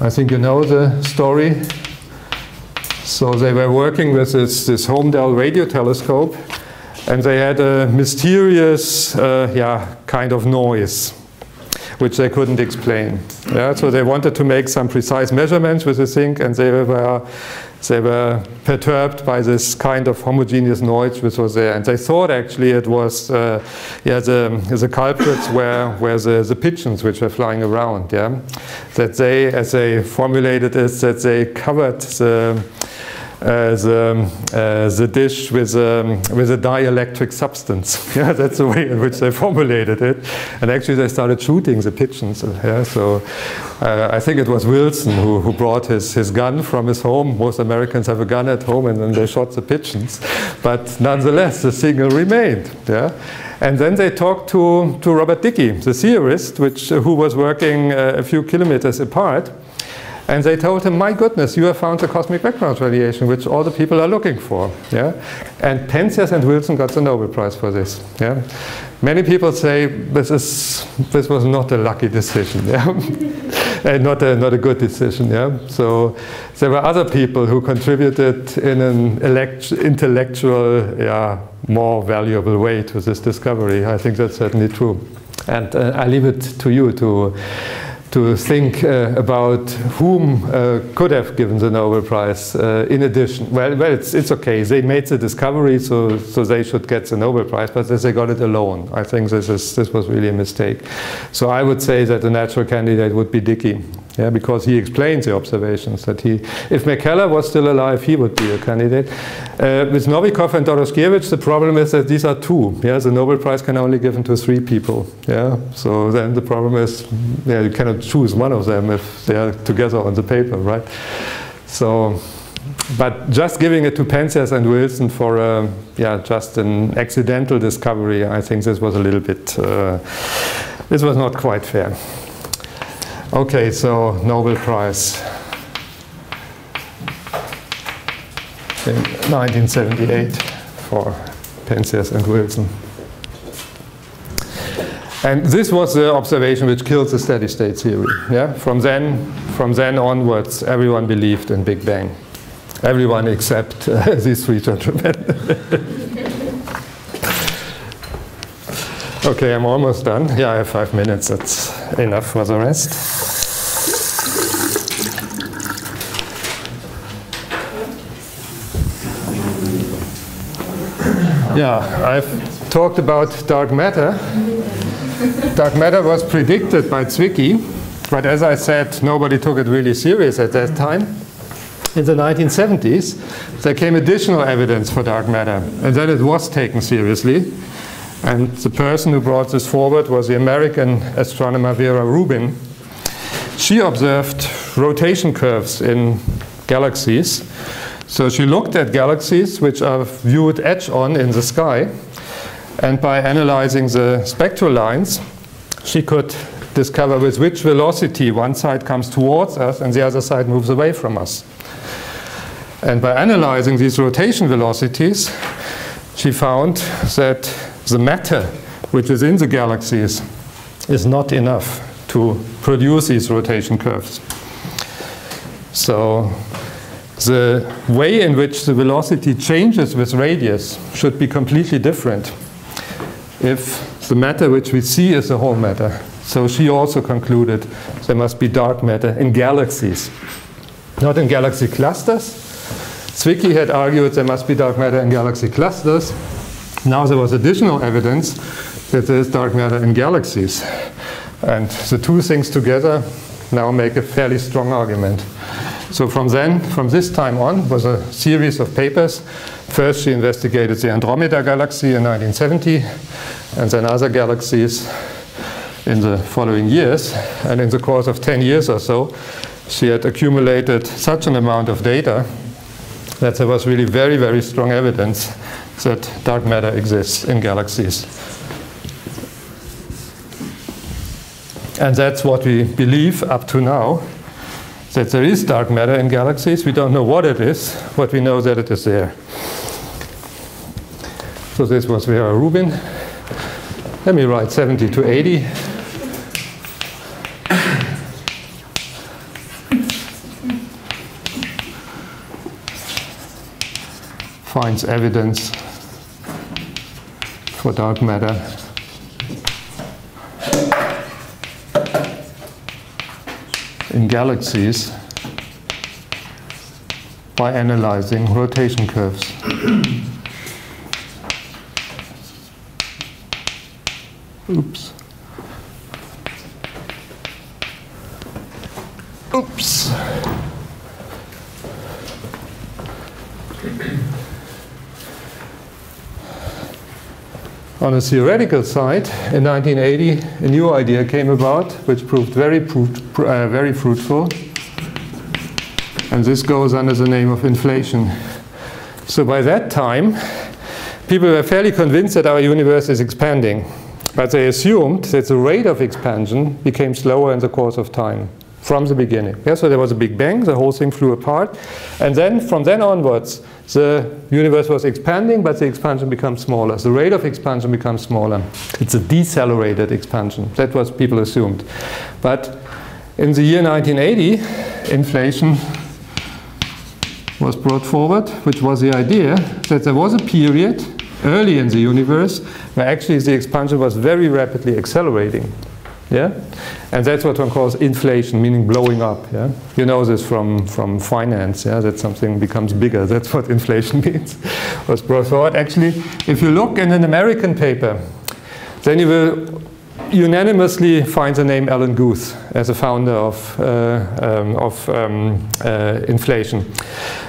S1: I think you know the story. So they were working with this, this Holmdel radio telescope and they had a mysterious, uh, yeah, kind of noise which they couldn't explain. Yeah, so they wanted to make some precise measurements with the thing, and they were they were perturbed by this kind of homogeneous noise which was there. And they thought actually it was uh, yeah, the, the culprits were, were the, the pigeons which were flying around. Yeah? That they, as they formulated it, that they covered the uh, the, uh, the dish with, um, with a dielectric substance. (laughs) yeah, that's the way in which they formulated it. And actually they started shooting the pigeons. Yeah, so uh, I think it was Wilson who, who brought his, his gun from his home. Most Americans have a gun at home and then they shot the pigeons. But nonetheless, the signal remained. Yeah? And then they talked to, to Robert Dicke, the theorist, which, who was working uh, a few kilometers apart. And they told him, my goodness, you have found the cosmic background radiation, which all the people are looking for. Yeah? And Penzias and Wilson got the Nobel Prize for this. Yeah? Many people say this, is, this was not a lucky decision. (laughs) Yeah? and not a, not a good decision. Yeah? So there were other people who contributed in an intellectual, yeah, more valuable way to this discovery. I think that's certainly true. And uh, I leave it to you to to think uh, about whom uh, could have given the Nobel Prize uh, in addition. Well, well it's, it's okay. They made the discovery, so, so they should get the Nobel Prize, but they got it alone. I think this, is, this was really a mistake. So I would say that the natural candidate would be Dicke yeah, because he explains the observations that he, if McKellar was still alive, he would be a candidate. Uh, with Novikov and Doroshkevich, the problem is that these are two. Yeah, the Nobel Prize can only given to three people. Yeah, so then the problem is, yeah, you cannot choose one of them if they are together on the paper, right? So, but just giving it to Penzias and Wilson for, a, yeah, just an accidental discovery, I think this was a little bit, uh, this was not quite fair. Okay, so Nobel Prize in 1978 for Penzias and Wilson. And this was the observation which killed the steady state theory. Yeah? From, then, from then onwards, everyone believed in Big Bang. Everyone except (laughs) uh, these three gentlemen. Okay, I'm almost done. Yeah, I have five minutes. That's enough for the rest. Yeah, I've talked about dark matter. dark matter was predicted by Zwicky, but as I said, nobody took it really serious at that time. In the 1970s, there came additional evidence for dark matter, and then it was taken seriously. And the person who brought this forward was the American astronomer Vera Rubin. She observed rotation curves in galaxies so she looked at galaxies which are viewed edge on in the sky, and by analyzing the spectral lines, she could discover with which velocity one side comes towards us and the other side moves away from us. And by analyzing these rotation velocities, she found that the matter which is in the galaxies is not enough to produce these rotation curves. So the way in which the velocity changes with radius should be completely different if the matter which we see is the whole matter. So she also concluded there must be dark matter in galaxies, not in galaxy clusters. Zwicky had argued there must be dark matter in galaxy clusters. Now there was additional evidence that there is dark matter in galaxies. And the two things together now make a fairly strong argument. So from then, from this time on, was a series of papers. First, she investigated the Andromeda galaxy in 1970, and then other galaxies in the following years. And in the course of 10 years or so, she had accumulated such an amount of data that there was really very, very strong evidence that dark matter exists in galaxies. And that's what we believe up to now that there is dark matter in galaxies. We don't know what it is, but we know that it is there. So this was Vera Rubin. Let me write 70 to 80. Finds evidence for dark matter. In galaxies by analyzing rotation curves. Oops. On a theoretical side, in 1980, a new idea came about, which proved very, uh, very fruitful. And this goes under the name of inflation. So by that time, people were fairly convinced that our universe is expanding. But they assumed that the rate of expansion became slower in the course of time from the beginning. Yeah, so there was a big bang, the whole thing flew apart. And then from then onwards, the universe was expanding, but the expansion becomes smaller. The rate of expansion becomes smaller. It's a decelerated expansion. That was people assumed. But in the year 1980, inflation was brought forward, which was the idea that there was a period early in the universe where actually the expansion was very rapidly accelerating. Yeah? And that's what one calls inflation, meaning blowing up. Yeah? You know this from, from finance, yeah? that something becomes bigger. That's what (laughs) inflation means. was brought forward. Actually, if you look in an American paper, then you will unanimously find the name Alan Guth as a founder of, uh, um, of um, uh, inflation.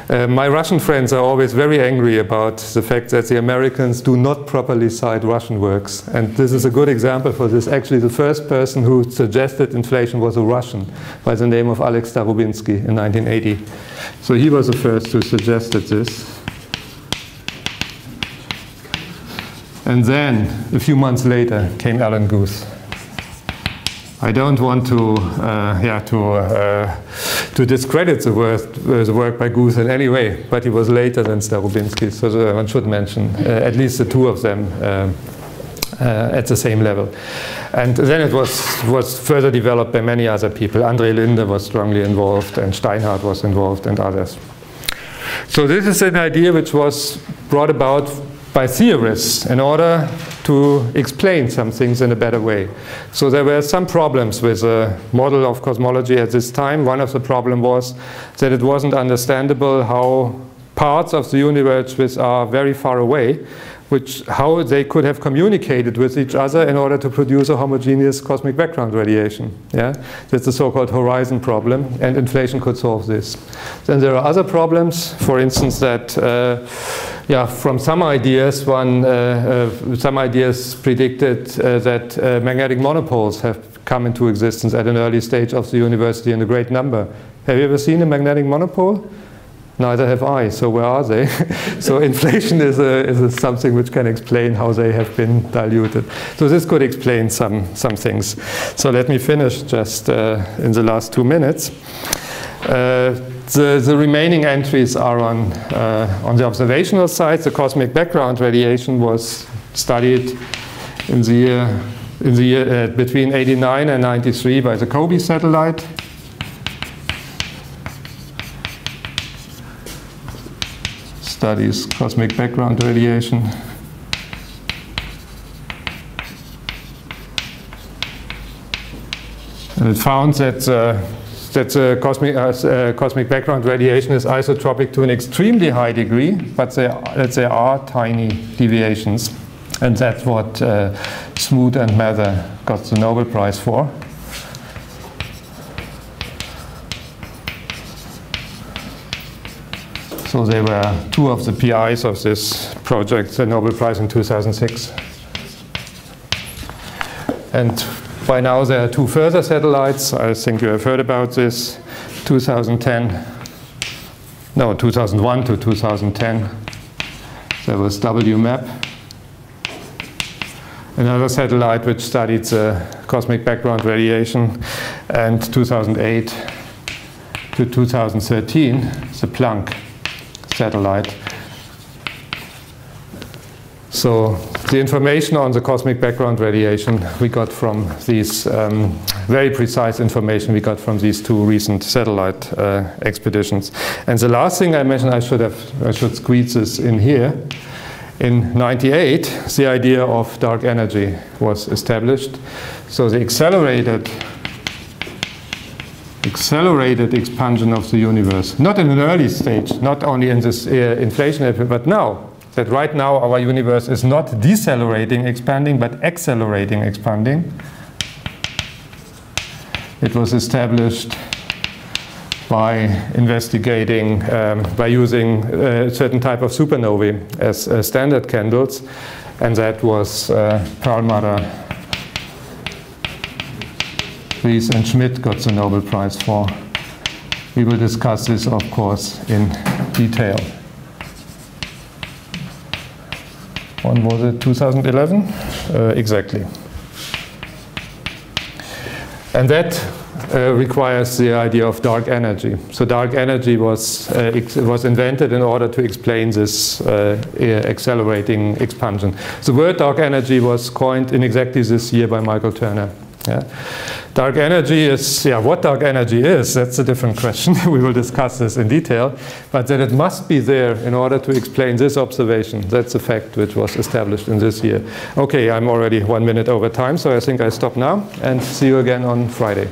S1: Uh, my Russian friends are always very angry about the fact that the Americans do not properly cite Russian works. And this is a good example for this. Actually, the first person who suggested inflation was a Russian by the name of Alex Starobinsky in 1980. So he was the first who suggested this. And then, a few months later, came Alan Guth. I don't want to, uh, yeah, to, uh, to discredit the work, uh, the work by Guth in any way, but he was later than Starobinsky, so the, one should mention uh, at least the two of them uh, uh, at the same level. And then it was, was further developed by many other people. Andre Linde was strongly involved, and Steinhardt was involved, and others. So this is an idea which was brought about by theorists in order to explain some things in a better way. So there were some problems with the model of cosmology at this time. One of the problems was that it wasn't understandable how parts of the universe which are very far away which, how they could have communicated with each other in order to produce a homogeneous cosmic background radiation. Yeah? That's the so-called horizon problem, and inflation could solve this. Then there are other problems, for instance, that uh, yeah, from some ideas, one, uh, uh, some ideas predicted uh, that uh, magnetic monopoles have come into existence at an early stage of the universe in a great number. Have you ever seen a magnetic monopole? Neither have I, so where are they? (laughs) so inflation is, a, is a something which can explain how they have been diluted. So this could explain some, some things. So let me finish just uh, in the last two minutes. Uh, the, the remaining entries are on, uh, on the observational side. The cosmic background radiation was studied in the year, in the year uh, between 89 and 93 by the COBE satellite. Studies cosmic background radiation. And it found that, uh, that uh, cosmic, uh, cosmic background radiation is isotropic to an extremely high degree, but there, that there are tiny deviations. And that's what uh, Smoot and Mather got the Nobel Prize for. So they were two of the PIs of this project, the Nobel Prize in 2006. And by now there are two further satellites. I think you have heard about this. 2010, no, 2001 to 2010. There was WMAP. Another satellite which studied the cosmic background radiation. And 2008 to 2013, the Planck satellite. So the information on the cosmic background radiation we got from these um, very precise information we got from these two recent satellite uh, expeditions. And the last thing I mentioned, I should have I should squeeze this in here. In 98, the idea of dark energy was established. So the accelerated accelerated expansion of the universe. Not in an early stage, not only in this uh, inflation, but now. That right now our universe is not decelerating, expanding, but accelerating, expanding. It was established by investigating, um, by using a certain type of supernovae as uh, standard candles, and that was uh, Perlmutter, And Schmidt got the Nobel Prize for. We will discuss this, of course, in detail. When was it? 2011? Uh, exactly. And that uh, requires the idea of dark energy. So dark energy was, uh, was invented in order to explain this uh, accelerating expansion. The word dark energy was coined in exactly this year by Michael Turner. Yeah. Dark energy is, yeah, what dark energy is, that's a different question. (laughs) we will discuss this in detail. But that it must be there in order to explain this observation, that's a fact which was established in this year. Okay, I'm already one minute over time, so I think I stop now and see you again on Friday.